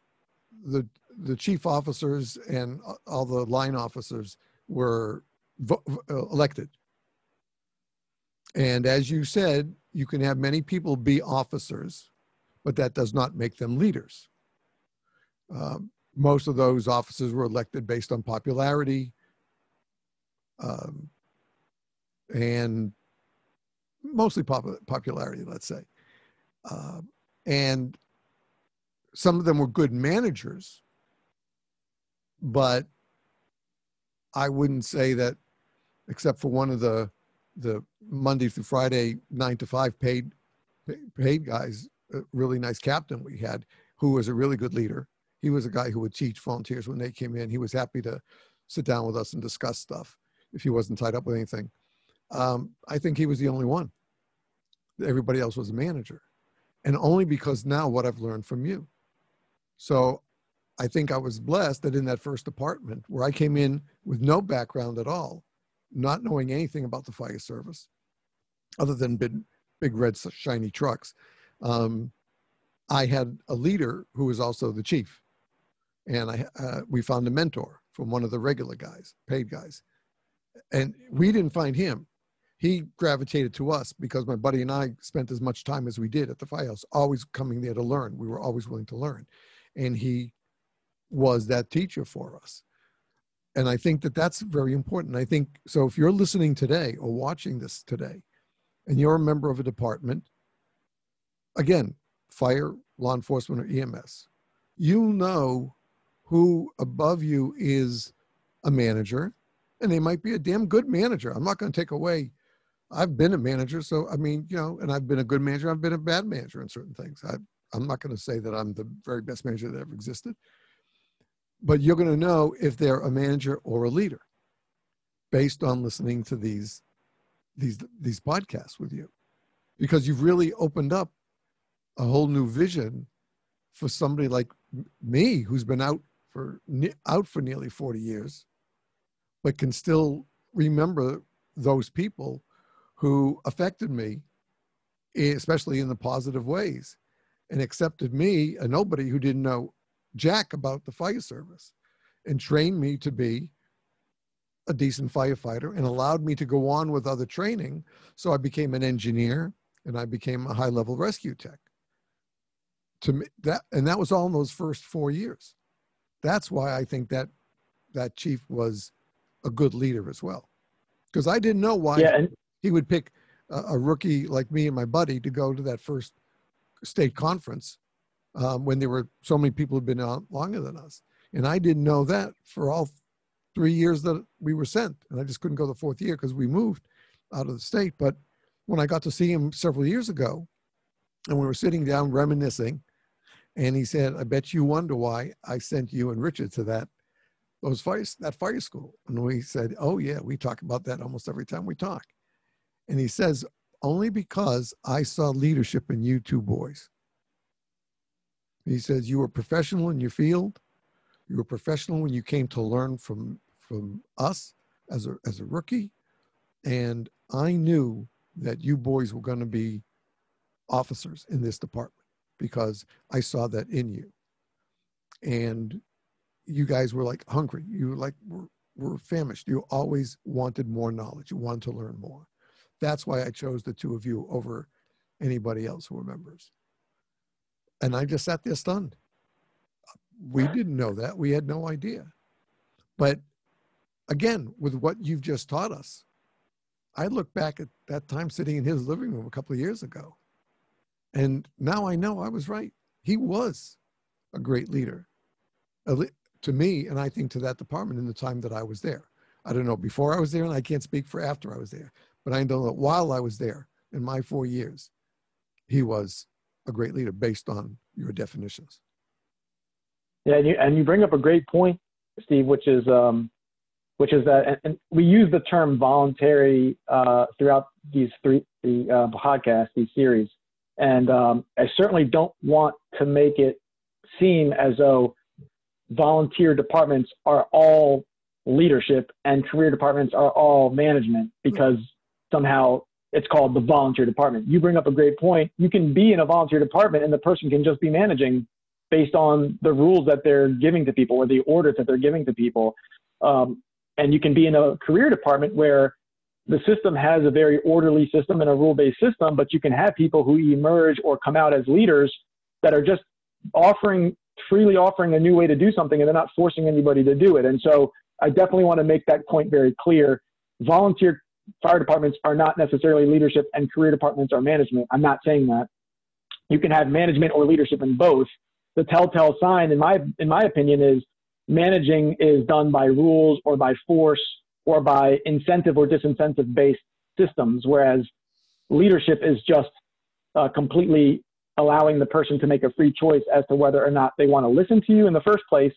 the the chief officers and all the line officers were vo- uh, elected. And as you said, you can have many people be officers, but that does not make them leaders. Um, most of those officers were elected based on popularity, um, and mostly pop- popularity, let's say. Uh, and some of them were good managers, but I wouldn't say that, except for one of the the Monday through Friday nine to five paid paid guys, a really nice captain we had, who was a really good leader. He was a guy who would teach volunteers when they came in. He was happy to sit down with us and discuss stuff if he wasn't tied up with anything. Um, I think he was the only one. Everybody else was a manager. And only because now what I've learned from you. So I think I was blessed that in that first apartment where I came in with no background at all, not knowing anything about the fire service, other than big, big red shiny trucks, um, I had a leader who was also the chief. And I, uh, we found a mentor from one of the regular guys, paid guys. And we didn't find him he gravitated to us because my buddy and I spent as much time as we did at the firehouse, always coming there to learn. We were always willing to learn. And he was that teacher for us. And I think that that's very important. I think so. If you're listening today or watching this today, and you're a member of a department, again, fire, law enforcement, or EMS, you know who above you is a manager, and they might be a damn good manager. I'm not going to take away. I've been a manager, so I mean, you know, and I've been a good manager. I've been a bad manager in certain things. I, I'm not going to say that I'm the very best manager that ever existed, but you're going to know if they're a manager or a leader based on listening to these these these podcasts with you. Because you've really opened up a whole new vision for somebody like me who's been out for out for nearly 40 years but can still remember those people who affected me especially in the positive ways and accepted me a nobody who didn't know jack about the fire service and trained me to be a decent firefighter and allowed me to go on with other training. So i became an engineer and i became a high level rescue tech. To me that and that was all in those first four years. That's why i think that that chief was a good leader as well. Because i didn't know why yeah, and- he would pick a, a, rookie like me and my buddy to go to that first state conference um, when there were so many people who'd been out longer than us and i didn't know that for all three years that we were sent and i just couldn't go the fourth year because we moved out of the state but when i got to see him several years ago and we were sitting down reminiscing and he said, I bet you wonder why I sent you and Richard to that those fire that fire school. And we said, Oh yeah, we talk about that almost every time we talk. And he says, only because I saw leadership in you two boys. He says, you were professional in your field. You were professional when you came to learn from from us as a as a rookie. And I knew that you boys were going to be officers in this department because I saw that in you. And you guys were like hungry. You were like were, were famished. You always wanted more knowledge. You wanted to learn more. That's why I chose the two of you over anybody else who were members. And I just sat there stunned. We didn't know that. We had no idea. But again, with what you've just taught us, I look back at that time sitting in his living room a couple of years ago and now I know I was right. He was a great leader to me, and I think to that department in the time that I was there. I don't know before I was there, and I can't speak for after I was there, but I know that while I was there in my four years, he was a great leader based on your definitions. Yeah, and you, and you bring up a great point, Steve, which is um, which is that, and, and we use the term voluntary uh, throughout these three the uh, podcasts, these series. And um, I certainly don't want to make it seem as though volunteer departments are all leadership and career departments are all management because somehow it's called the volunteer department. You bring up a great point. You can be in a volunteer department and the person can just be managing based on the rules that they're giving to people or the orders that they're giving to people. Um, and you can be in a career department where the system has a very orderly system and a rule-based system, but you can have people who emerge or come out as leaders that are just offering freely offering a new way to do something and they're not forcing anybody to do it. And so I definitely want to make that point very clear. Volunteer fire departments are not necessarily leadership and career departments are management. I'm not saying that. You can have management or leadership in both. The telltale sign in my in my opinion is managing is done by rules or by force or by incentive or disincentive based systems, whereas leadership is just uh, completely allowing the person to make a free choice as to whether or not they want to listen to you in the first place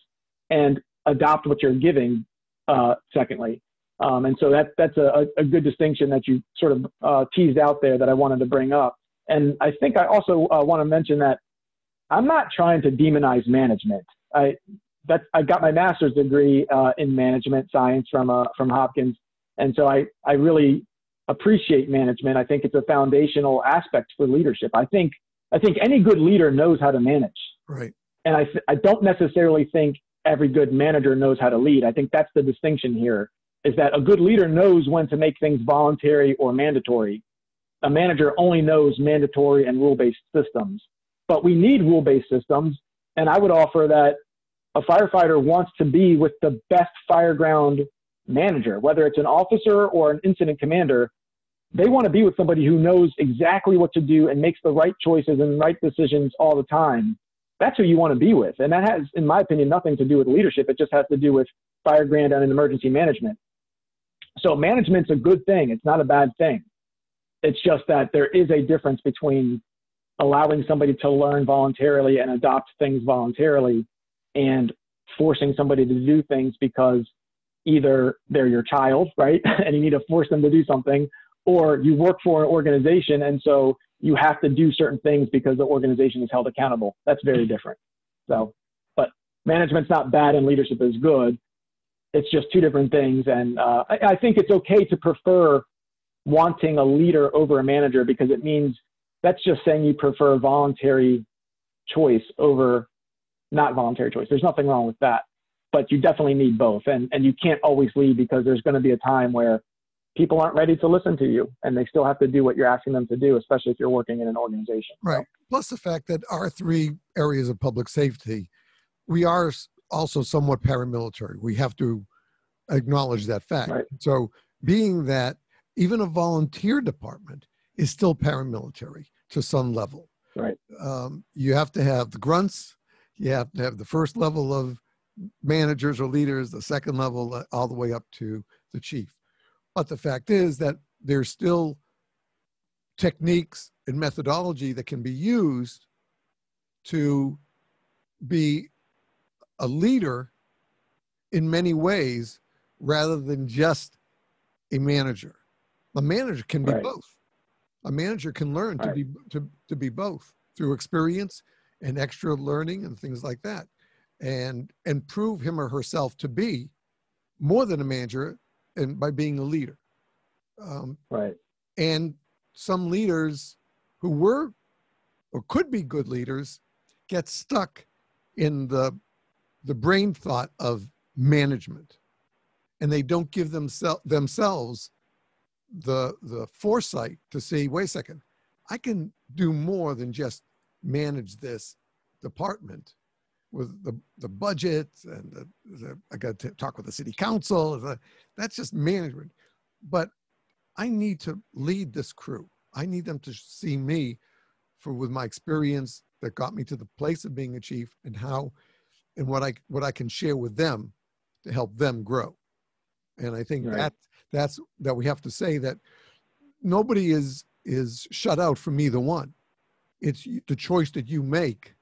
and adopt what you're giving. Uh, secondly, um, and so that that's a, a, good distinction that you sort of uh, teased out there that I wanted to bring up. And I think I also uh, want to mention that I'm not trying to demonize management. I that's I got my master's degree uh, in management science from uh, from Hopkins, and so I I really appreciate management. I think it's a foundational aspect for leadership. I think I think any good leader knows how to manage. Right. And I th- I don't necessarily think every good manager knows how to lead. I think that's the distinction here. Is that a good leader knows when to make things voluntary or mandatory. A manager only knows mandatory and rule based systems. But we need rule based systems. And I would offer that a firefighter wants to be with the best fireground manager, whether it's an officer or an incident commander. They want to be with somebody who knows exactly what to do and makes the right choices and right decisions all the time. That's who you want to be with. And that has, in my opinion, nothing to do with leadership. It just has to do with fireground and emergency management. So management's a good thing. It's not a bad thing. It's just that there is a difference between allowing somebody to learn voluntarily and adopt things voluntarily and forcing somebody to do things because either they're your child, right? and you need to force them to do something, or you work for an organization and so you have to do certain things because the organization is held accountable. That's very different. So, but management's not bad and leadership is good. It's just two different things. And uh, I, I think it's okay to prefer wanting a leader over a manager because it means that's just saying you prefer voluntary choice over not voluntary choice. There's nothing wrong with that, but you definitely need both. And, and you can't always lead because there's going to be a time where people aren't ready to listen to you and they still have to do what you're asking them to do, especially if you're working in an organization. Right. Plus the fact that our three areas of public safety, we are also somewhat paramilitary. We have to acknowledge that fact. Right. So being that even a volunteer department is still paramilitary to some level. Right. Um, you have to have the grunts. You have to have the first level of managers or leaders, the second level, uh, all the way up to the chief. But the fact is that there's still techniques and methodology that can be used to be a leader in many ways rather than just a manager. A manager can be right. both. A manager can learn right. to be to, to be both through experience and extra learning and things like that. And and prove him or herself to be more than a manager and by being a leader. Um, right. And some leaders who were or could be good leaders get stuck in the the brain thought of management. And they don't give themse- themselves the the foresight to say wait a second i can do more than just manage this department with the the budget and the, the i got to talk with the city council. The, that's just management. But i need to lead this crew. I need them to see me for with my experience that got me to the place of being a chief and how and what I what I can share with them to help them grow. And I think right. that that's that we have to say that nobody is is shut out from either one. It's the choice that you make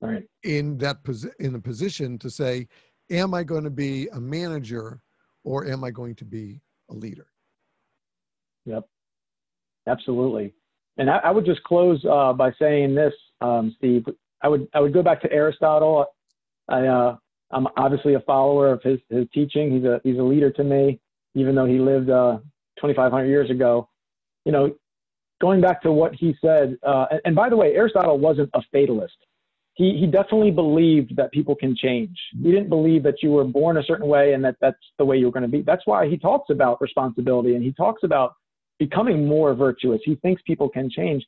right. in that posi- in a position to say, am I going to be a manager or am I going to be a leader? Yep, absolutely. And I, I would just close uh, by saying this, um, Steve. I would I would go back to Aristotle. I uh, I'm obviously a follower of his his teaching. He's a he's a leader to me, even though he lived uh, 2,500 years ago. You know, going back to what he said, uh, and, and by the way, Aristotle wasn't a fatalist. He he definitely believed that people can change. He didn't believe that you were born a certain way and that that's the way you're going to be. That's why he talks about responsibility and he talks about becoming more virtuous. He thinks people can change.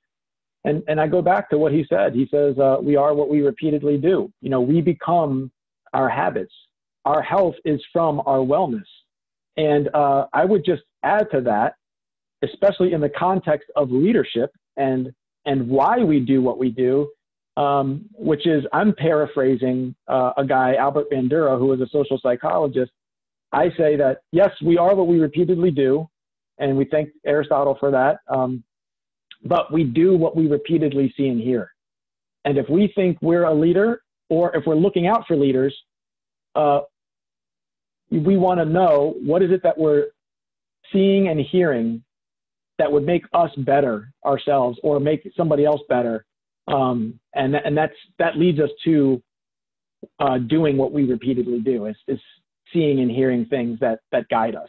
And, and I go back to what he said. He says, uh, we are what we repeatedly do. You know, we become our habits. Our health is from our wellness. And uh, I would just add to that, especially in the context of leadership and, and why we do what we do, um, which is I'm paraphrasing uh, a guy, Albert Bandura, who was a social psychologist. I say that, yes, we are what we repeatedly do. And we thank Aristotle for that. Um, but we do what we repeatedly see and hear. And if we think we're a leader, or if we're looking out for leaders, uh, we want to know what is it that we're seeing and hearing that would make us better ourselves or make somebody else better. Um, and, and that's, that leads us to uh, doing what we repeatedly do is, is seeing and hearing things that, that guide us.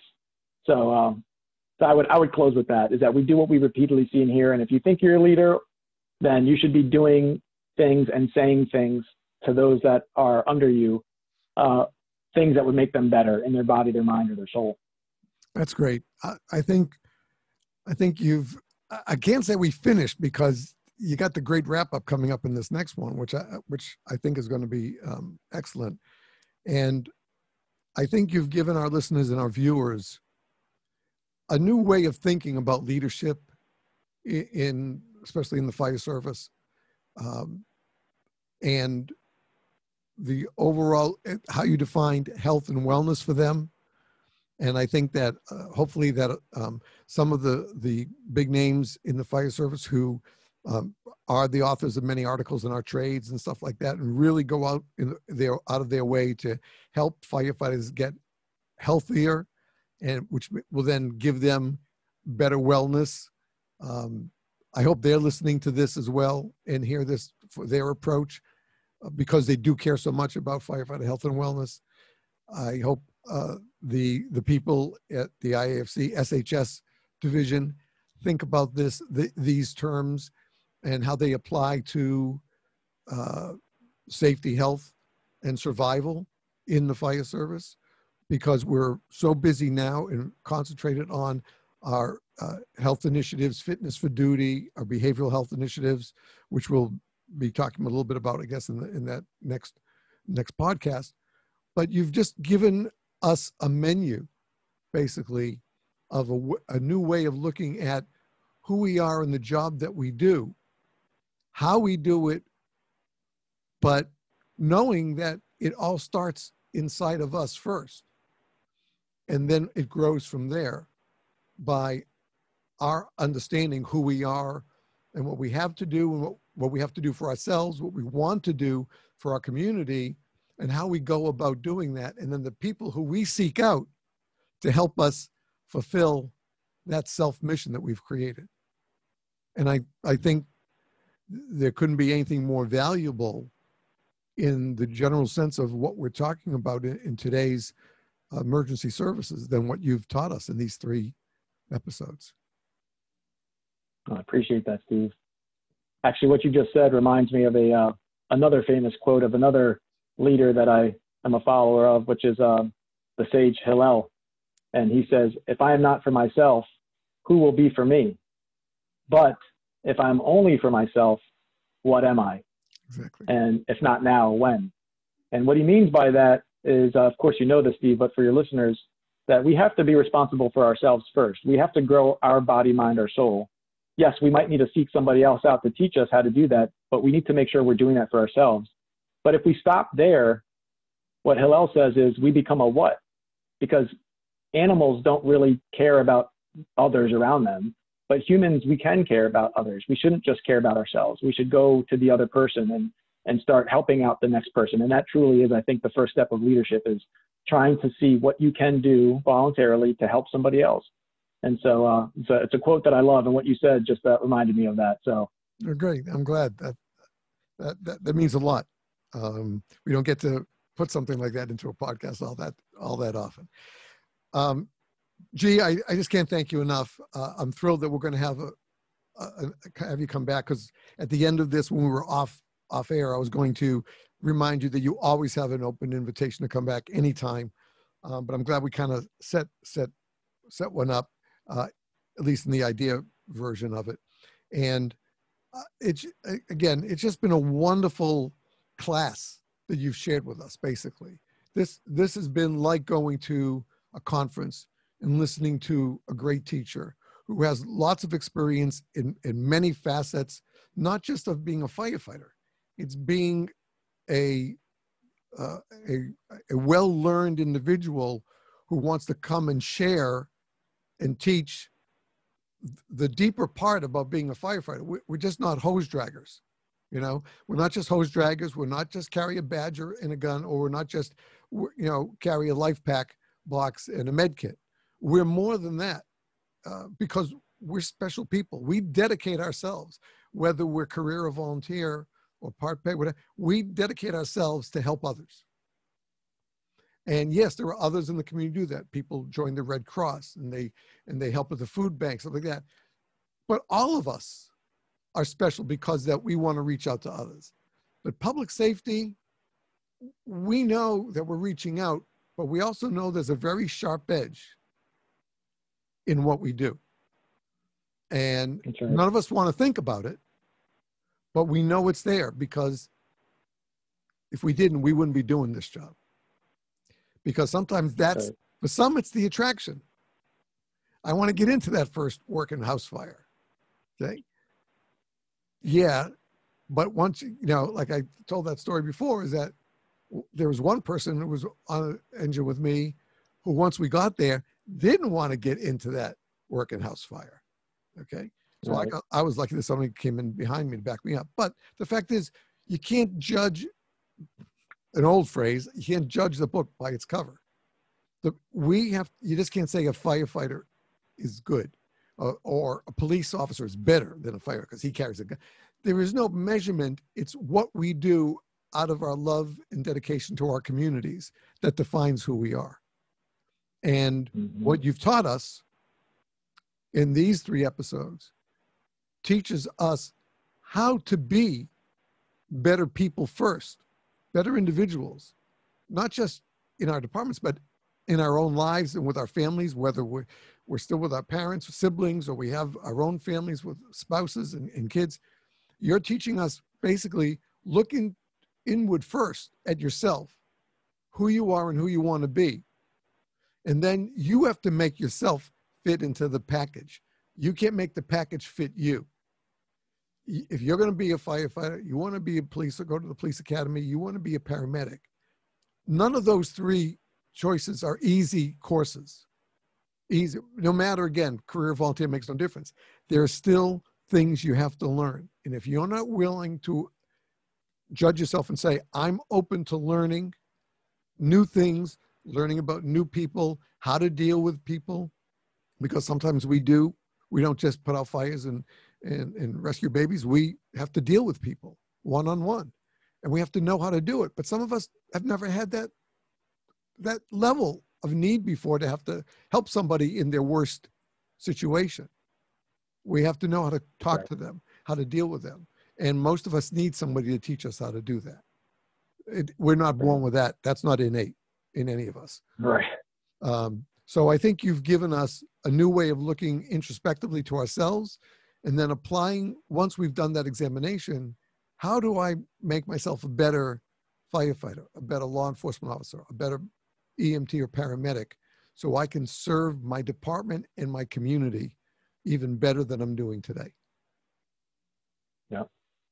So um, so I would I would close with that is that we do what we've repeatedly see and hear, and if you think you're a leader, then you should be doing things and saying things to those that are under you, uh, things that would make them better in their body, their mind, or their soul. That's great. I, I think, I think you've. I can't say we finished because you got the great wrap up coming up in this next one, which I which I think is going to be um, excellent. And I think you've given our listeners and our viewers a new way of thinking about leadership in, especially in the fire service, um, and the overall eh, how you defined health and wellness for them. And I think that uh, hopefully that um, some of the the big names in the fire service who um, are the authors of many articles in our trades and stuff like that, and really go out in their out of their way to help firefighters get healthier, and which will then give them better wellness. Um, I hope they're listening to this as well and hear this for their approach uh, because they do care so much about firefighter health and wellness. I hope uh, the the people at the IAFC SHS division think about this the, these terms and how they apply to uh, safety, health, and survival in the fire service because we're so busy now and concentrated on our uh, health initiatives, fitness for duty, our behavioral health initiatives, which we'll be talking a little bit about, I guess, in, the, in that next next podcast. But you've just given us a menu, basically, of a, a new way of looking at who we are and the job that we do how we do it, but knowing that it all starts inside of us first. And then it grows from there by our understanding who we are and what we have to do and what, what we have to do for ourselves, what we want to do for our community, and how we go about doing that. And then the people who we seek out to help us fulfill that self mission that we've created. And I, I think there couldn't be anything more valuable in the general sense of what we're talking about in, in today's emergency services than what you've taught us in these three episodes. I appreciate that, Steve. Actually, what you just said reminds me of a uh, another famous quote of another leader that I am a follower of, which is uh, the sage Hillel, and he says, "If I am not for myself, who will be for me? But if I'm only for myself, what am I? Exactly. And if not now, when? And what he means by that is, uh, of course, you know this, Steve, but for your listeners, that we have to be responsible for ourselves first. We have to grow our body, mind, our soul. Yes, we might need to seek somebody else out to teach us how to do that, but we need to make sure we're doing that for ourselves. But if we stop there, what Hillel says is we become a what? Because animals don't really care about others around them. But humans, we can care about others. We shouldn't just care about ourselves. We should go to the other person and and start helping out the next person. And that truly is, I think, the first step of leadership is trying to see what you can do voluntarily to help somebody else. And so, uh, it's, a, it's a quote that I love, and what you said just uh, reminded me of that. So, great. I'm glad that that that, that means a lot. Um, we don't get to put something like that into a podcast all that all that often. Um, G, I, I just can't thank you enough. Uh, I'm thrilled that we're going to have a, a, a, have you come back because at the end of this, when we were off off air, I was going to remind you that you always have an open invitation to come back anytime. Um, but I'm glad we kind of set set set one up, uh, at least in the idea version of it. And uh, it's again, it's just been a wonderful class that you've shared with us. Basically, this this has been like going to a conference and listening to a great teacher who has lots of experience in, in many facets, not just of being a firefighter. It's being a, uh, a, a well learned individual who wants to come and share and teach the deeper part about being a firefighter. We're just not hose draggers. You know, we're not just hose draggers. We're not just carry a badger and a gun, or we're not just, you know, carry a life pack box and a med kit we're more than that uh, because we're special people. We dedicate ourselves, whether we're career or volunteer or part pay, whatever, we dedicate ourselves to help others. And yes, there are others in the community do that. People join the Red Cross and they and they help with the food bank, stuff like that. But all of us are special because that we want to reach out to others. But public safety, we know that we're reaching out but we also know there's a very sharp edge in what we do. And right. none of us want to think about it, but we know it's there because if we didn't, we wouldn't be doing this job. Because sometimes that's, right. for some, it's the attraction. I want to get into that first working house fire. Okay. Yeah. But once, you know, like I told that story before, is that there was one person who was on an engine with me who, once we got there, didn't want to get into that working house fire. Okay. So I, got, I was lucky that somebody came in behind me to back me up. But the fact is, you can't judge an old phrase, you can't judge the book by its cover. The, we have, you just can't say a firefighter is good uh, or a police officer is better than a firefighter because he carries a gun. There is no measurement. It's what we do out of our love and dedication to our communities that defines who we are. And Mhm. what you've taught us in these three episodes teaches us how to be better people first, better individuals, not just in our departments, but in our own lives and with our families, whether we're, we're still with our parents, siblings, or we have our own families with spouses and, and kids. You're teaching us basically looking inward first at yourself, who you are and who you want to be. And then you have to make yourself fit into the package. You can't make the package fit you. If you're going to be a firefighter, you want to be a police or go to the police academy, you want to be a paramedic. None of those three choices are easy courses. Easy, no matter again, career volunteer makes no difference. There are still things you have to learn. And if you're not willing to judge yourself and say, I'm open to learning new things, learning about new people, how to deal with people, because sometimes we do. We don't just put out fires and, and, and rescue babies. We have to deal with people one on one, and we have to know how to do it. But some of us have never had that that level of need before to have to help somebody in their worst situation. We have to know how to talk Right. to them, how to deal with them, and most of us need somebody to teach us how to do that. It, we're not born with that. That's not innate in any of us. Right. Um, so I think you've given us a new way of looking introspectively to ourselves and then applying, once we've done that examination, how do I make myself a better firefighter, a better law enforcement officer, a better EMT or paramedic, so I can serve my department and my community even better than I'm doing today. yeah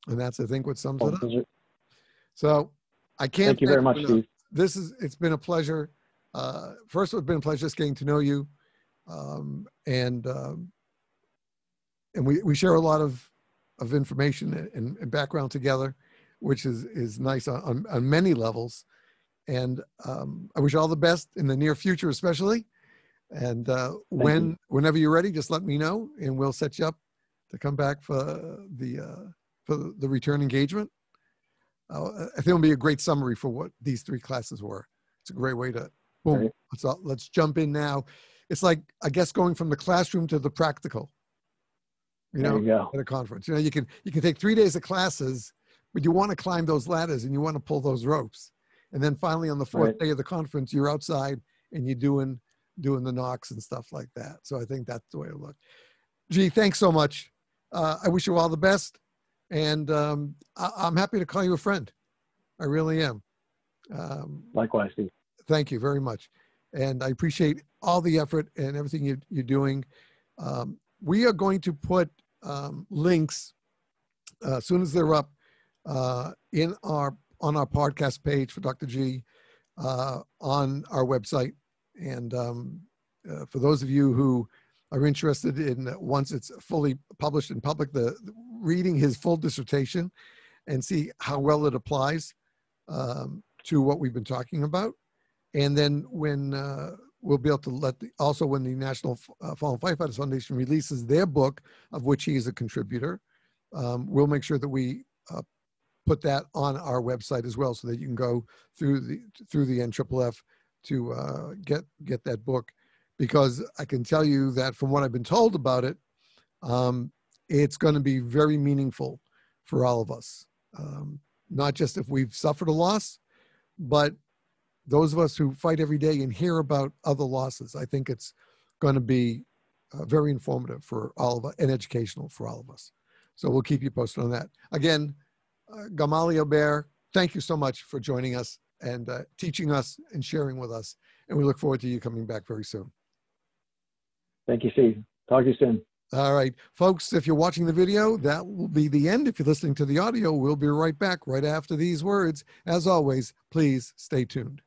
And that's, I think, what sums Well, it up. So I can't. Thank you very much, Steve. this is it's been a pleasure uh first it's been a pleasure just getting to know you um and um and we we share a lot of of information and, and background together which is is nice on, on, on many levels and um i wish all the best in the near future especially and uh when you. whenever you're ready just let me know and we'll set you up to come back for the uh for the return engagement uh, I think it'll be a great summary for what these three classes were. It's a great way to boom. Let's let's jump in now. It's like I guess going from the classroom to the practical. You know, you at a conference. You know, you can you can take three days of classes, but you want to climb those ladders and you want to pull those ropes. And then finally on the fourth Right. day of the conference, you're outside and you're doing doing the knocks and stuff like that. So I think that's the way it look. G, thanks so much. Uh, I wish you all the best, and um, I, I'm happy to call you a friend. I really am. Um, Likewise, Steve. thank you very much, and I appreciate all the effort and everything you, you're doing. Um, we are going to put um, links uh, as soon as they're up uh, in our on our podcast page for Dr. G uh, on our website. And um, uh, for those of you who are interested in uh, once it's fully published in public, the reading his full dissertation and see how well it applies um, to what we've been talking about. And then when uh, we'll be able to let the, also when the National uh, Fallen Firefighters Foundation releases their book, of which he is a contributor, um, we'll make sure that we uh, put that on our website as well, so that you can go through the through the NFFF to uh, get get that book. Because I can tell you that from what I've been told about it, um, it's going to be very meaningful for all of us. Um, not just if we've suffered a loss, but those of us who fight every day and hear about other losses, I think it's going to be uh, very informative for all of us and educational for all of us. So we'll keep you posted on that. Again, uh, Gamaliel Baer, thank you so much for joining us and uh, teaching us and sharing with us. And we look forward to you coming back very soon. Thank you, Steve. Talk to you soon. All right, folks, if you're watching the video, that will be the end. If you're listening to the audio, we'll be right back right after these words. As always, please stay tuned.